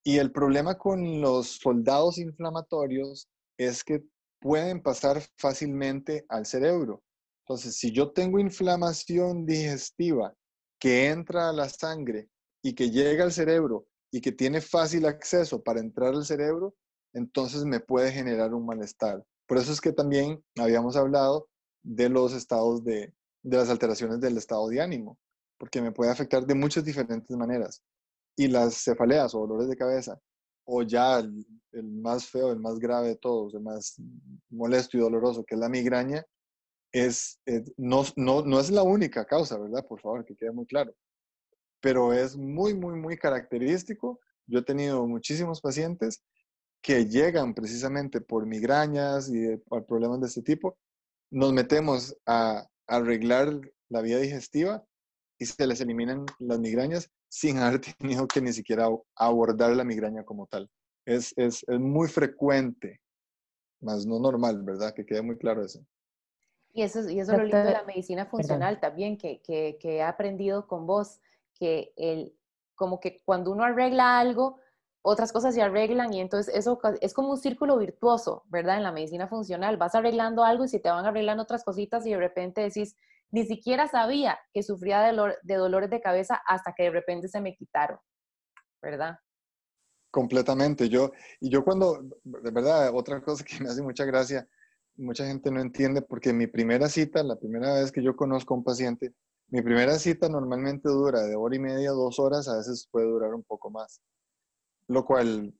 B: Y el problema con los soldados inflamatorios es que pueden pasar fácilmente al cerebro. Entonces, si yo tengo inflamación digestiva que entra a la sangre y que llega al cerebro y que tiene fácil acceso para entrar al cerebro, entonces me puede generar un malestar. Por eso es que también habíamos hablado de los estados de, de las alteraciones del estado de ánimo, porque me puede afectar de muchas diferentes maneras. Y las cefaleas o dolores de cabeza, o ya el, más feo, el más grave de todos, el más molesto y doloroso, que es la migraña, es, no, no, no es la única causa, ¿verdad? Por favor, que quede muy claro. Pero es muy, muy, muy característico. Yo he tenido muchísimos pacientes que llegan precisamente por migrañas y por problemas de este tipo, nos metemos a arreglar la vía digestiva y se les eliminan las migrañas sin haber [LAUGHS] tenido que ni siquiera abordar la migraña como tal. Es, es, es muy frecuente, más no normal, ¿verdad? Que quede muy claro eso.
A: Y eso, y eso es lo lindo de la medicina funcional también, que, que, que, he aprendido con vos, que el, como que cuando uno arregla algo, otras cosas se arreglan y entonces eso es como un círculo virtuoso, ¿verdad? En la medicina funcional, vas arreglando algo y si te van arreglando otras cositas y de repente decís, ni siquiera sabía que sufría de, de dolores de cabeza hasta que de repente se me quitaron, ¿verdad?
B: Completamente. Yo, y yo cuando, de verdad, otra cosa que me hace mucha gracia, mucha gente no entiende porque mi primera cita, la primera vez que yo conozco a un paciente, mi primera cita normalmente dura de hora y media, dos horas, a veces puede durar un poco más. Lo cual,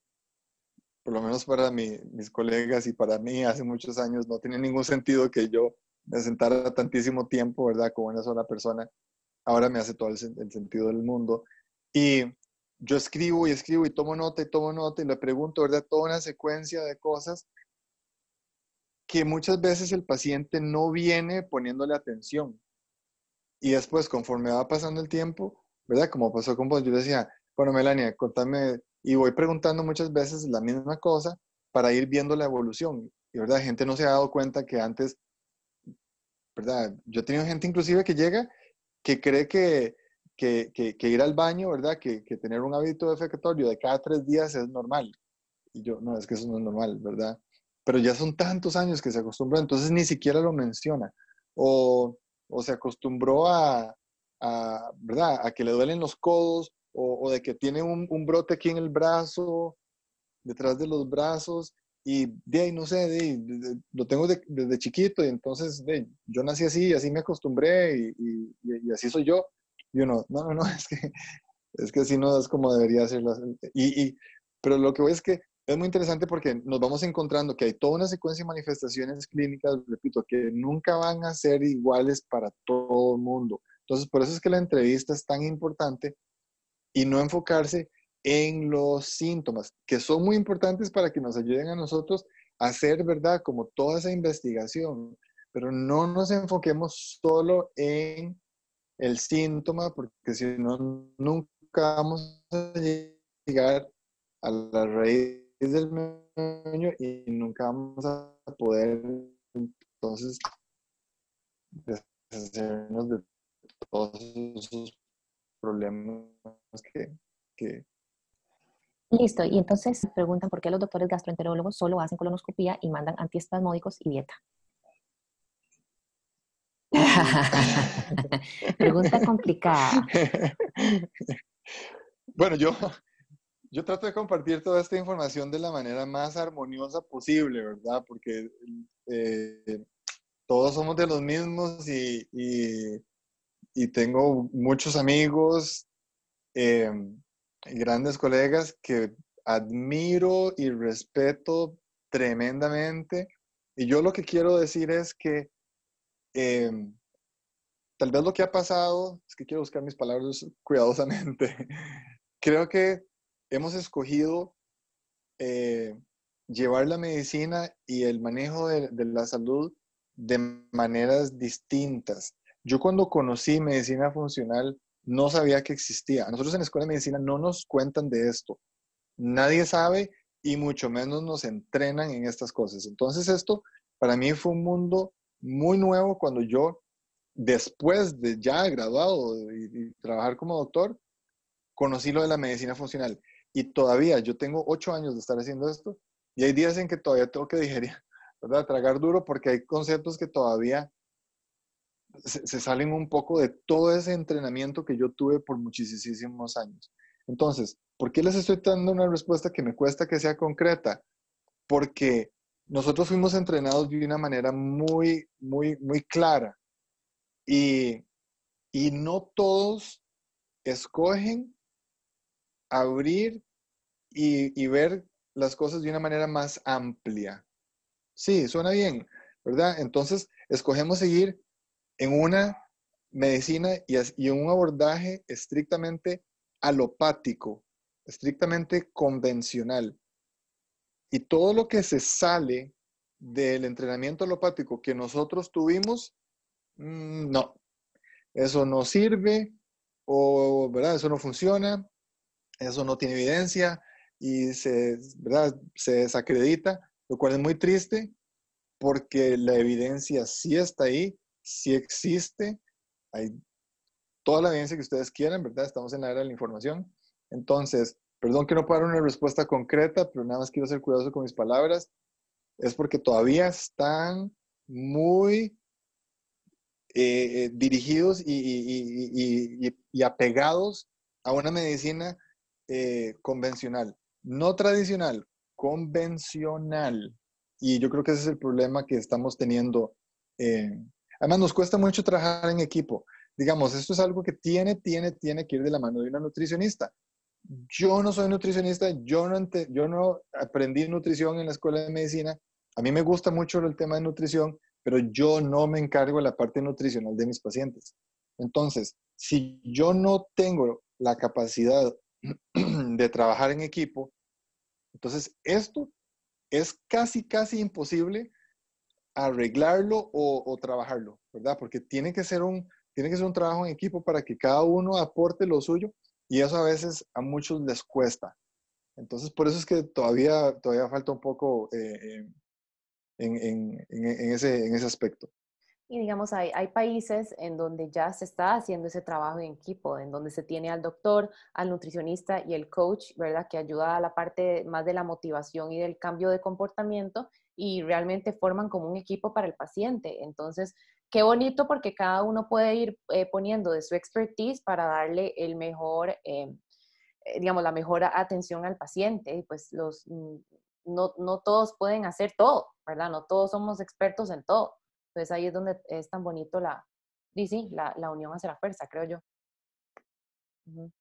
B: por lo menos para mis colegas y para mí hace muchos años, no tiene ningún sentido que yo me sentara tantísimo tiempo, ¿verdad? Con una sola persona. Ahora me hace todo el, el sentido del mundo. Y yo escribo y escribo y tomo nota y tomo nota y le pregunto, ¿verdad? Toda una secuencia de cosas que muchas veces el paciente no viene poniéndole atención. Y después, conforme va pasando el tiempo, ¿verdad? Como pasó con vos, yo decía, bueno, Melania, contame, y voy preguntando muchas veces la misma cosa para ir viendo la evolución. Y, ¿verdad? Gente no se ha dado cuenta que antes, ¿verdad? Yo he tenido gente inclusive que llega que cree que, que, que, ir al baño, ¿verdad? Que, que tener un hábito defecatorio de cada tres días es normal. Y yo, no, es que eso no es normal, ¿verdad? pero ya son tantos años que se acostumbró, entonces ni siquiera lo menciona. O, o se acostumbró a, a, ¿verdad? a que le duelen los codos, o, o de que tiene un, un, brote aquí en el brazo, detrás de los brazos, y de ahí, no sé, de, lo tengo desde chiquito, y entonces de, yo nací así, así me acostumbré, y, y, y, así soy yo. Y uno, no, no, no, [LAUGHS] es que, es que así no es como debería ser. Y, y, pero lo que voy es que es muy interesante porque nos vamos encontrando que hay toda una secuencia de manifestaciones clínicas, repito, que nunca van a ser iguales para todo el mundo. Entonces, por eso es que la entrevista es tan importante y no enfocarse en los síntomas, que son muy importantes para que nos ayuden a nosotros a hacer, ¿verdad? Como toda esa investigación, pero no nos enfoquemos solo en el síntoma, porque si no, nunca vamos a llegar a la raíz del meño y nunca vamos a poder entonces deshacernos de todos esos problemas que, que
C: Listo, y entonces preguntan por qué los doctores gastroenterólogos solo hacen colonoscopía y mandan antiespasmódicos y dieta. [LAUGHS] Pregunta complicada.
B: Bueno, yo, yo trato de compartir toda esta información de la manera más armoniosa posible, ¿verdad? Porque eh, todos somos de los mismos y, y, tengo muchos amigos, eh, grandes colegas que admiro y respeto tremendamente. Y yo lo que quiero decir es que eh, tal vez lo que ha pasado, es que quiero buscar mis palabras [LAUGHS] cuidadosamente, creo que hemos escogido eh, llevar la medicina y el manejo de, la salud de maneras distintas. Yo cuando conocí medicina funcional no sabía que existía. A nosotros en la escuela de medicina no nos cuentan de esto. Nadie sabe y mucho menos nos entrenan en estas cosas. Entonces esto para mí fue un mundo muy nuevo cuando yo, después de ya graduado y trabajar como doctor, conocí lo de la medicina funcional. Y todavía yo tengo ocho años de estar haciendo esto y hay días en que todavía tengo que digerir, [LAUGHS] ¿verdad? Tragar duro porque hay conceptos que todavía se, salen un poco de todo ese entrenamiento que yo tuve por muchísimos años. Entonces, ¿por qué les estoy dando una respuesta que me cuesta que sea concreta? Porque nosotros fuimos entrenados de una manera muy, muy, muy clara y, y no todos escogen abrir y, ver las cosas de una manera más amplia. Sí, suena bien, ¿verdad? Entonces, escogemos seguir en una medicina y, y en un abordaje estrictamente alopático, estrictamente convencional. Y todo lo que se sale del entrenamiento alopático que nosotros tuvimos, mm, no, eso no sirve o, ¿verdad? Eso no funciona, eso no tiene evidencia y se, ¿verdad? se desacredita, lo cual es muy triste porque la evidencia sí está ahí, sí existe, hay toda la evidencia que ustedes quieran, ¿verdad? Estamos en la era de la información. Entonces, perdón que no pueda dar una respuesta concreta, pero nada más quiero ser cuidadoso con mis palabras es porque todavía están muy eh, eh, dirigidos y, apegados a una medicina eh, convencional, no tradicional, convencional. Y yo creo que ese es el problema que estamos teniendo. Además, nos cuesta mucho trabajar en equipo. Digamos, esto es algo que tiene, tiene, tiene que ir de la mano de una nutricionista. Yo no soy nutricionista, yo no, yo no aprendí nutrición en la escuela de medicina, a mí me gusta mucho el tema de nutrición, pero yo no me encargo de la parte nutricional de mis pacientes. Entonces, si yo no tengo la capacidad [CLEARS THROAT] de trabajar en equipo, entonces esto es casi, casi imposible arreglarlo o, trabajarlo, ¿verdad? Porque tiene que, ser un, tiene que ser un trabajo en equipo para que cada uno aporte lo suyo y eso a veces a muchos les cuesta. Entonces, por eso es que todavía, todavía falta un poco eh, eh, en, ese, en ese aspecto.
A: Y digamos, hay, hay, países en donde ya se está haciendo ese trabajo en equipo, en donde se tiene al doctor, al nutricionista y el coach, ¿verdad? Que ayuda a la parte más de la motivación y del cambio de comportamiento y realmente forman como un equipo para el paciente. Entonces, qué bonito porque cada uno puede ir eh, poniendo de su expertise para darle el mejor, eh, eh, digamos, la mejor atención al paciente. Y pues los, mm, no, no todos pueden hacer todo, ¿verdad? No todos somos expertos en todo. Entonces ahí es donde es tan bonito la, sí, la, la unión hacia la fuerza, creo yo.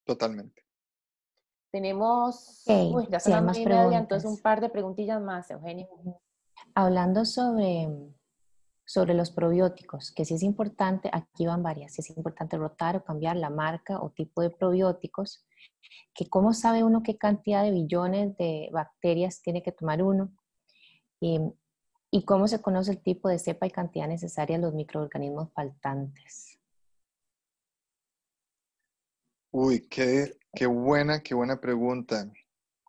B: Totalmente.
A: Tenemos, uy, ya son las media, entonces un par de preguntillas más, Eugenio.
C: Hablando sobre, sobre los probióticos, que si es importante, aquí van varias, si es importante rotar o cambiar la marca o tipo de probióticos, que cómo sabe uno qué cantidad de billones de bacterias tiene que tomar uno y, y cómo se conoce el tipo de cepa y cantidad necesaria de los microorganismos faltantes.
B: Uy, qué, qué buena, qué buena pregunta.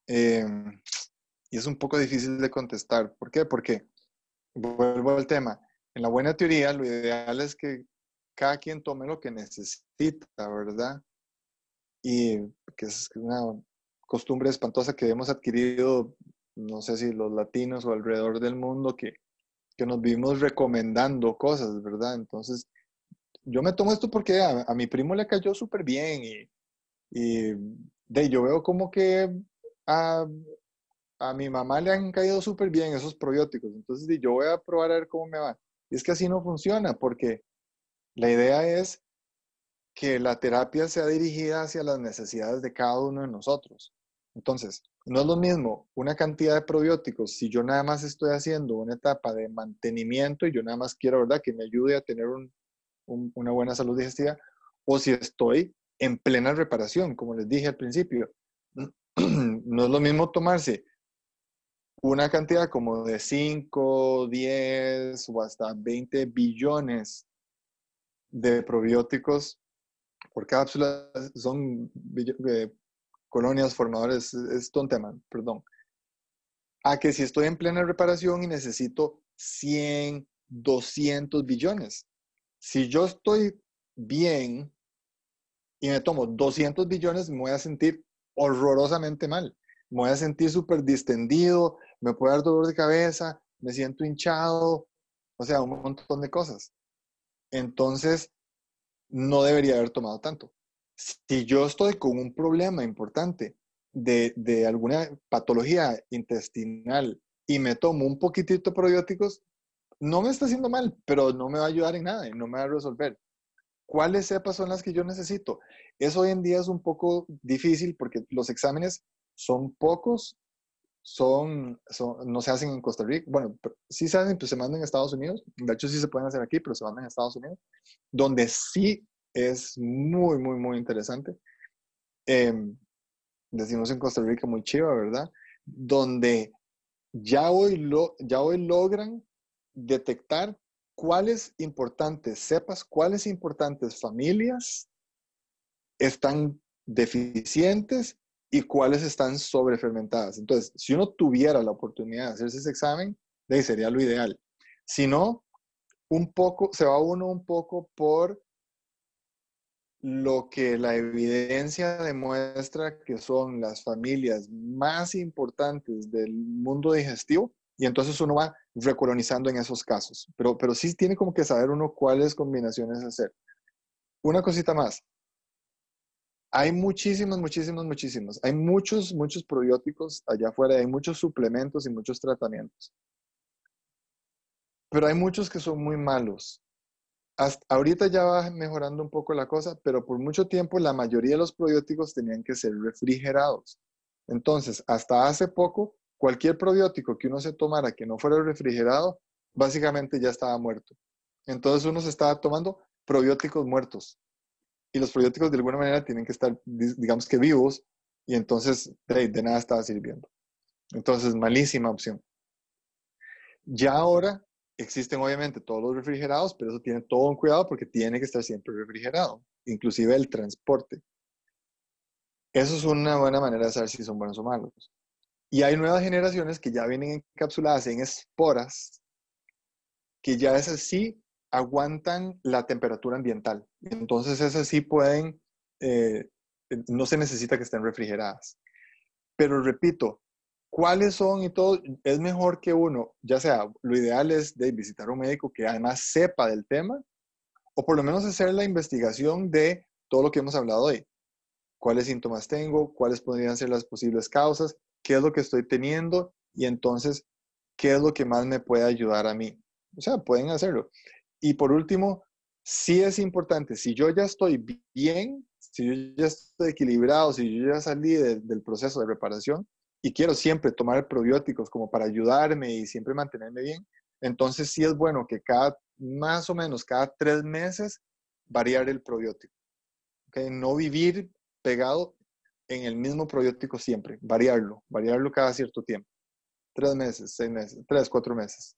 B: Em, y es un poco difícil de contestar. ¿Por qué? Porque, vuelvo al tema, en la buena teoría lo ideal es que cada quien tome lo que necesita, ¿verdad? Y que es una costumbre espantosa que hemos adquirido, no sé si los latinos o alrededor del mundo, que, que nos vivimos recomendando cosas, ¿verdad? Entonces, yo me tomo esto porque a, mi primo le cayó súper bien y, y de, yo veo como que a, a mi mamá le han caído súper bien esos probióticos, entonces yo voy a probar a ver cómo me va. Y es que así no funciona porque la idea es que la terapia sea dirigida hacia las necesidades de cada uno de nosotros. Entonces, no es lo mismo una cantidad de probióticos si yo nada más estoy haciendo una etapa de mantenimiento y yo nada más quiero, ¿verdad?, que me ayude a tener una buena salud digestiva, o si estoy en plena reparación, como les dije al principio. [CLEARS THROAT] No es lo mismo tomarse una cantidad como de 5, 10 o hasta 20 billones de probióticos por cápsula son eh, colonias formadores, es un tema, perdón. A que si estoy en plena reparación y necesito 100, 200 billones. Si yo estoy bien y me tomo 200 billones, me voy a sentir horrorosamente mal. Me voy a sentir súper distendido, me puede dar dolor de cabeza, me siento hinchado, o sea, un montón de cosas. Entonces, no debería haber tomado tanto. Si yo estoy con un problema importante de, alguna patología intestinal y me tomo un poquitito de probióticos, no me está haciendo mal, pero no me va a ayudar en nada y no me va a resolver. ¿Cuáles cepas son las que yo necesito? Eso hoy en día es un poco difícil porque los exámenes son pocos son, no se hacen en Costa Rica. Bueno, sí se hacen, pues se mandan a Estados Unidos. De hecho, sí se pueden hacer aquí, pero se mandan a Estados Unidos, donde sí es muy, muy, muy interesante. Em, decimos en Costa Rica muy chiva, ¿verdad? Donde ya hoy, lo, ya hoy logran detectar cuáles importantes cepas, cuáles importantes familias están deficientes y cuáles están sobrefermentadas. Entonces, si uno tuviera la oportunidad de hacerse ese examen, de sería lo ideal. Si no, un poco, se va uno un poco por lo que la evidencia demuestra que son las familias más importantes del mundo digestivo y entonces uno va recolonizando en esos casos. Pero, pero sí tiene como que saber uno cuáles combinaciones hacer. Una cosita más. Hay muchísimos, muchísimos, muchísimos. Hay muchos, muchos probióticos allá afuera, hay muchos suplementos y muchos tratamientos. Pero hay muchos que son muy malos. Hasta ahorita ya va mejorando un poco la cosa, pero por mucho tiempo la mayoría de los probióticos tenían que ser refrigerados. Entonces, hasta hace poco, cualquier probiótico que uno se tomara que no fuera refrigerado, básicamente ya estaba muerto. Entonces uno se estaba tomando probióticos muertos. Y los probióticos de alguna manera tienen que estar, digamos que vivos, y entonces de, de nada estaba sirviendo. Entonces, malísima opción. Ya ahora existen obviamente todos los refrigerados, pero eso tiene todo un cuidado porque tiene que estar siempre refrigerado, inclusive el transporte. Eso es una buena manera de saber si son buenos o malos. Y hay nuevas generaciones que ya vienen encapsuladas en esporas, que ya esas sí aguantan la temperatura ambiental. Entonces esas sí pueden, eh, no se necesita que estén refrigeradas. Pero repito, cuáles son y todo, es mejor que uno, ya sea, lo ideal es de visitar un médico que además sepa del tema, o por lo menos hacer la investigación de todo lo que hemos hablado hoy. ¿Cuáles síntomas tengo? ¿Cuáles podrían ser las posibles causas? qué es lo que estoy teniendo y entonces qué es lo que más me puede ayudar a mí. O sea, pueden hacerlo. Y por último, sí es importante, si yo ya estoy bien, si yo ya estoy equilibrado, si yo ya salí del proceso de reparación y quiero siempre tomar probióticos como para ayudarme y siempre mantenerme bien, entonces sí es bueno que cada, más o menos cada tres meses, variar el probiótico. ¿okay? No vivir pegado en el mismo probiótico siempre, variarlo, variarlo cada cierto tiempo. Tres meses, seis meses, tres, cuatro meses.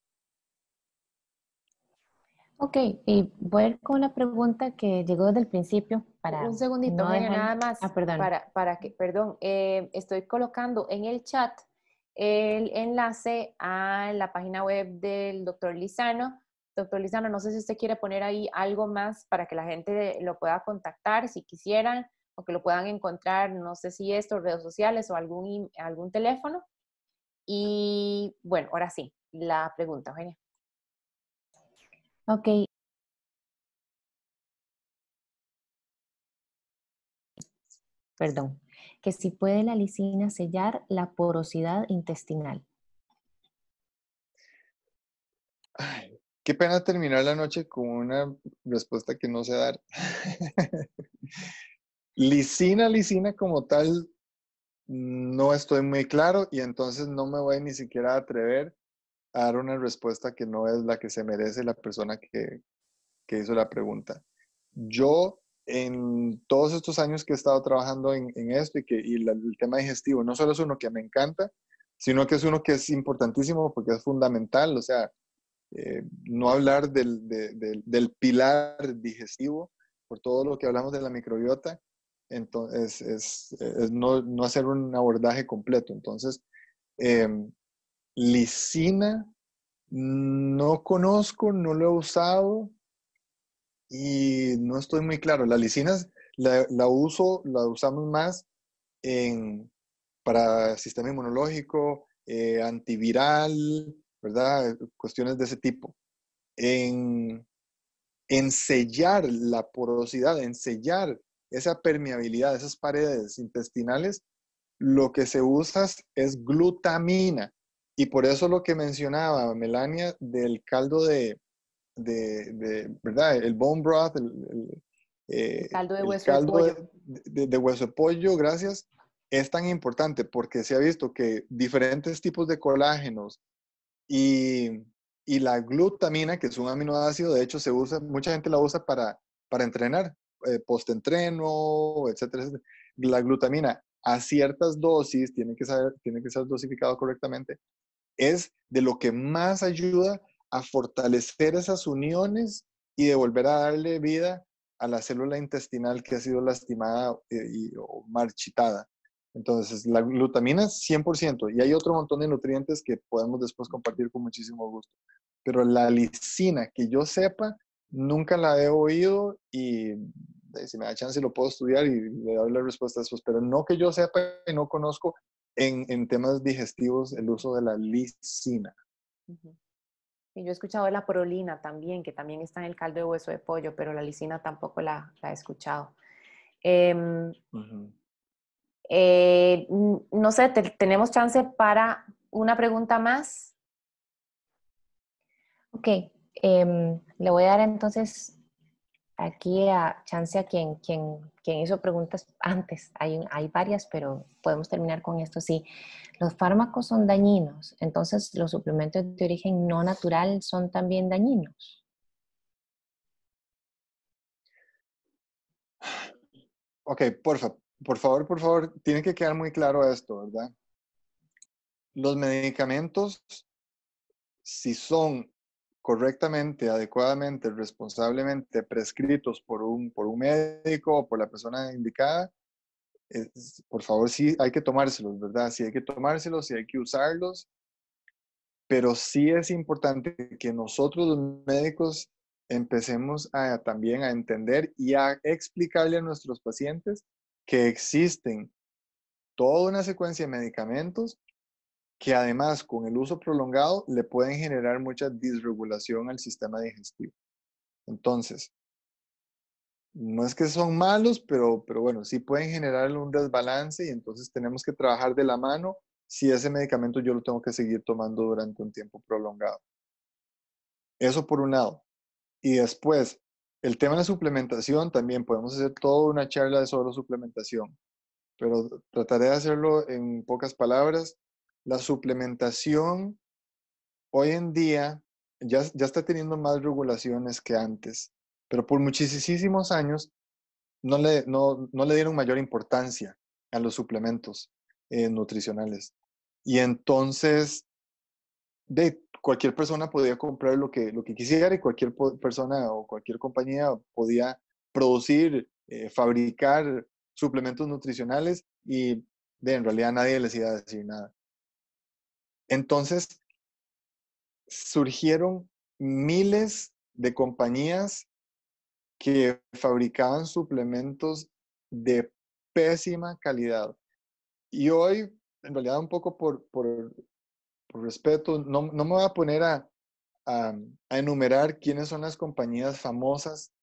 C: Ok, y voy a ir con una pregunta que llegó desde el principio para...
A: Un segundito, nada más.
C: Ah, perdón.
A: Para, para que, perdón, eh, estoy colocando en el chat el enlace a la página web del doctor Lizano. Doctor Lizano, no sé si usted quiere poner ahí algo más para que la gente lo pueda contactar si quisieran o que lo puedan encontrar, no sé si esto, redes sociales o algún, algún teléfono. Y bueno, ahora sí, la pregunta, Eugenia.
C: Ok. Perdón, que si puede la lisina sellar la porosidad intestinal.
B: qué pena terminar la noche con una respuesta que no sé dar. [LAUGHS] Lisina, lisina como tal, no estoy muy claro y entonces no me voy ni siquiera a atrever a dar una respuesta que no es la que se merece la persona que, hizo la pregunta. Yo, en todos estos años que he estado trabajando en, esto y que y el tema digestivo, no solo es uno que me encanta, sino que es uno que es importantísimo porque es fundamental, o sea, eh, no hablar del, del pilar digestivo por todo lo que hablamos de la microbiota, entonces es, no, hacer un abordaje completo. Entonces, em, lisina no conozco, no lo he usado y no estoy muy claro. La lisina la, uso, la usamos más en, para sistema inmunológico, eh, antiviral, ¿verdad? Cuestiones de ese tipo. En, en sellar la porosidad, en sellar esa permeabilidad, esas paredes intestinales, lo que se usa es glutamina. Y por eso lo que mencionaba Melania del caldo de, de, ¿verdad? El bone broth, el,
A: eh, caldo de hueso de pollo.
B: De, hueso de pollo, gracias, es tan importante porque se ha visto que diferentes tipos de colágenos y, y la glutamina, que es un aminoácido, de hecho se usa, mucha gente la usa para, para entrenar, eh, post-entreno, etcétera, La glutamina a ciertas dosis tiene que, saber, tiene que ser dosificado correctamente. Es de lo que más ayuda a fortalecer esas uniones y de volver a darle vida a la célula intestinal que ha sido lastimada eh, y, o marchitada. Entonces, la glutamina 100% y hay otro montón de nutrientes que podemos después compartir con muchísimo gusto. Pero la lisina, que yo sepa, nunca la he oído y si me da chance lo puedo estudiar y le doy la respuesta después, pero no que yo sepa y no conozco en, en temas digestivos el uso de la lisina.
A: Y yo he escuchado de la prolina también, que también está en el caldo de hueso de pollo, pero la lisina tampoco la, la he escuchado. Em, eh, no sé, tenemos chance para una pregunta más.
C: Ok, em, le voy a dar entonces aquí a chance quien, quien, hizo preguntas antes. Hay, hay varias, pero podemos terminar con esto. Sí, los fármacos son dañinos, entonces los suplementos de origen no natural son también dañinos.
B: Ok, por, por favor, por favor, tiene que quedar muy claro esto, ¿verdad? Los medicamentos, si son correctamente, adecuadamente, responsablemente prescritos por un, por un médico o por la persona indicada, por favor, sí hay que tomárselos, ¿verdad? Sí hay que tomárselos, sí hay que usarlos, pero sí es importante que nosotros los médicos empecemos a, también a entender y a explicarle a nuestros pacientes que existen toda una secuencia de medicamentos que además con el uso prolongado le pueden generar mucha disregulación al sistema digestivo. Entonces, no es que son malos, pero, pero bueno, sí pueden generar un desbalance y entonces tenemos que trabajar de la mano si ese medicamento yo lo tengo que seguir tomando durante un tiempo prolongado. Eso por un lado. Y después, el tema de la suplementación también podemos hacer toda una charla sobre suplementación, pero trataré de hacerlo en pocas palabras la suplementación hoy en día ya, ya está teniendo más regulaciones que antes, pero por muchísimos años no le, no, no le dieron mayor importancia a los suplementos eh, nutricionales. Y entonces, de cualquier persona podía comprar lo que, lo que quisiera y cualquier persona o cualquier compañía podía producir, eh, fabricar suplementos nutricionales y de, en realidad nadie les iba a decir nada. Entonces, surgieron miles de compañías que fabricaban suplementos de pésima calidad. Y hoy, en realidad, un poco por, por, respeto, no, no, me voy a poner a, a, enumerar quiénes son las compañías famosas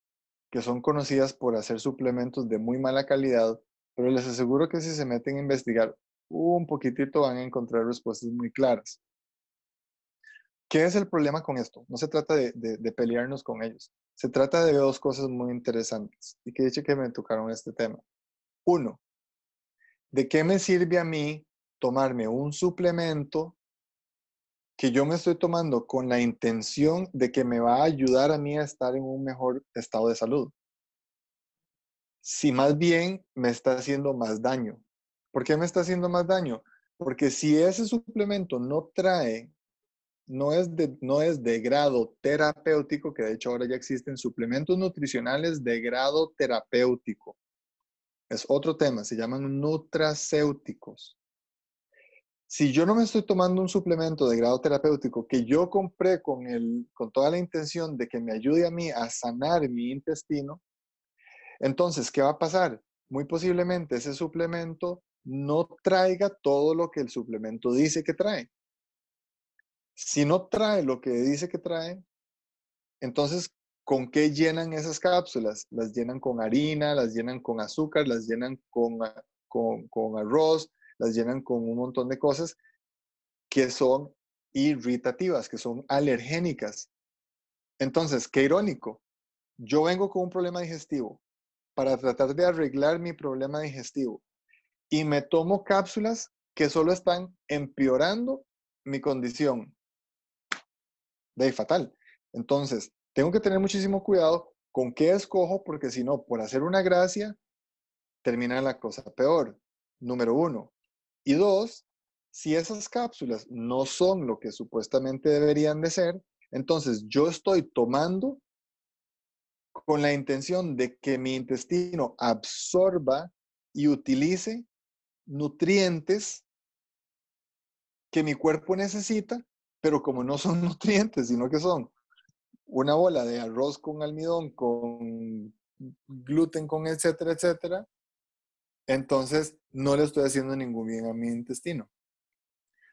B: que son conocidas por hacer suplementos de muy mala calidad, pero les aseguro que si se meten a investigar un poquitito van a encontrar respuestas muy claras. ¿Qué es el problema con esto? No se trata de, pelearnos con ellos. Se trata de dos cosas muy interesantes y que dicho que me tocaron este tema. Uno, ¿de qué me sirve a mí tomarme un suplemento que yo me estoy tomando con la intención de que me va a ayudar a mí a estar en un mejor estado de salud? Si más bien me está haciendo más daño. ¿Por qué me está haciendo más daño? Porque si ese suplemento no trae, no es de, no es de grado terapéutico, que de hecho ahora ya existen suplementos nutricionales de grado terapéutico. Es otro tema, se llaman nutracéuticos. Si yo no me estoy tomando un suplemento de grado terapéutico que yo compré con, el, con toda la intención de que me ayude a mí a sanar mi intestino, entonces, ¿qué va a pasar? Muy posiblemente ese suplemento no traiga todo lo que el suplemento dice que trae. Si no trae lo que dice que trae, entonces, ¿con qué llenan esas cápsulas? Las llenan con harina, las llenan con azúcar, las llenan con, con, arroz, las llenan con un montón de cosas que son irritativas, que son alergénicas. Entonces, qué irónico. Yo vengo con un problema digestivo para tratar de arreglar mi problema digestivo y me tomo cápsulas que solo están empeorando mi condición. De fatal. Entonces, tengo que tener muchísimo cuidado con qué escojo, porque si no, por hacer una gracia, termina la cosa peor. Número uno. Y dos, si esas cápsulas no son lo que supuestamente deberían de ser, entonces yo estoy tomando con la intención de que mi intestino absorba y utilice nutrientes que mi cuerpo necesita, pero como no son [LAUGHS] nutrientes, sino que son una bola de arroz con almidón, con gluten, con etcétera, etcétera, entonces no le estoy haciendo ningún bien a mi intestino.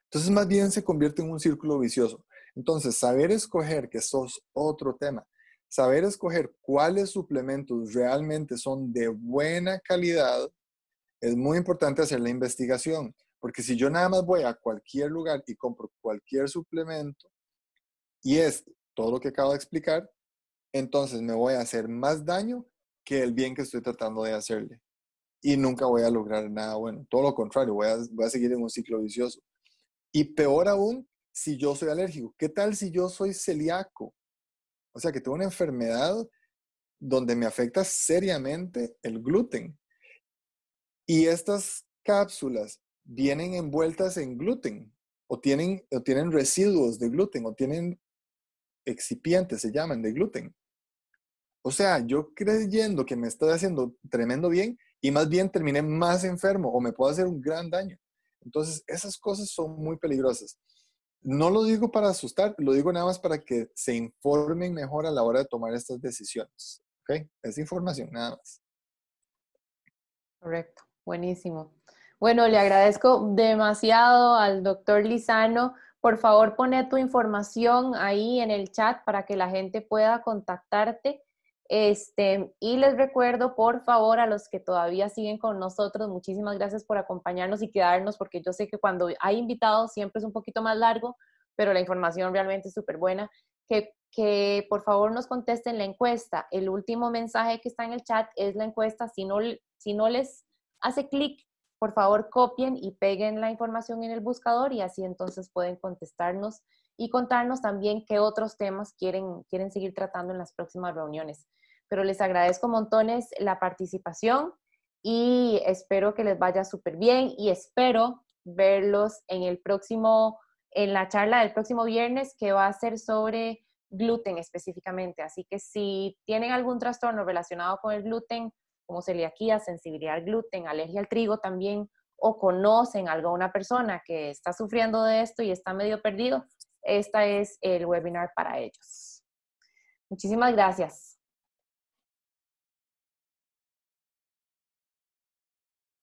B: Entonces más bien se convierte en un círculo vicioso. Entonces, saber escoger, que es otro tema, saber escoger cuáles suplementos realmente son de buena calidad, es muy importante hacer la investigación, porque si yo nada más voy a cualquier lugar y compro cualquier suplemento y es todo lo que acabo de explicar, entonces me voy a hacer más daño que el bien que estoy tratando de hacerle. Y nunca voy a lograr nada bueno. Todo lo contrario, voy a, voy a seguir en un ciclo vicioso. Y peor aún, si yo soy alérgico. ¿Qué tal si yo soy celíaco? O sea, que tengo una enfermedad donde me afecta seriamente el gluten. Y estas cápsulas vienen envueltas en gluten o tienen, o tienen residuos de gluten o tienen excipientes, se llaman, de gluten. O sea, yo creyendo que me estoy haciendo tremendo bien y más bien terminé más enfermo o me puedo hacer un gran daño. Entonces, esas cosas son muy peligrosas. No lo digo para asustar, lo digo nada más para que se informen mejor a la hora de tomar estas decisiones. ¿Ok? Es información, nada más.
A: Correcto, buenísimo. Bueno, le agradezco demasiado al doctor Lizano por favor, pone tu información ahí en el chat para que la gente pueda contactarte. Este, y les recuerdo, por favor, a los que todavía siguen con nosotros, muchísimas gracias por acompañarnos y quedarnos, porque yo sé que cuando hay invitados siempre es un poquito más largo, pero la información realmente es súper buena. Que, que por favor nos contesten la encuesta. El último mensaje que está en el chat es la encuesta. Si no, si no les hace clic por favor copien y peguen la información en el buscador y así entonces pueden contestarnos y contarnos también qué otros temas quieren, quieren seguir tratando en las próximas reuniones. Pero les agradezco montones la participación y espero que les vaya súper bien y espero verlos en el próximo, en la charla del próximo viernes que va a ser sobre gluten específicamente. Así que si tienen algún trastorno relacionado con el gluten, como celiaquía, sensibilidad al gluten, alergia al trigo también, o conocen a alguna persona que está sufriendo de esto y está medio perdido, esta es el webinar para ellos. Muchísimas gracias.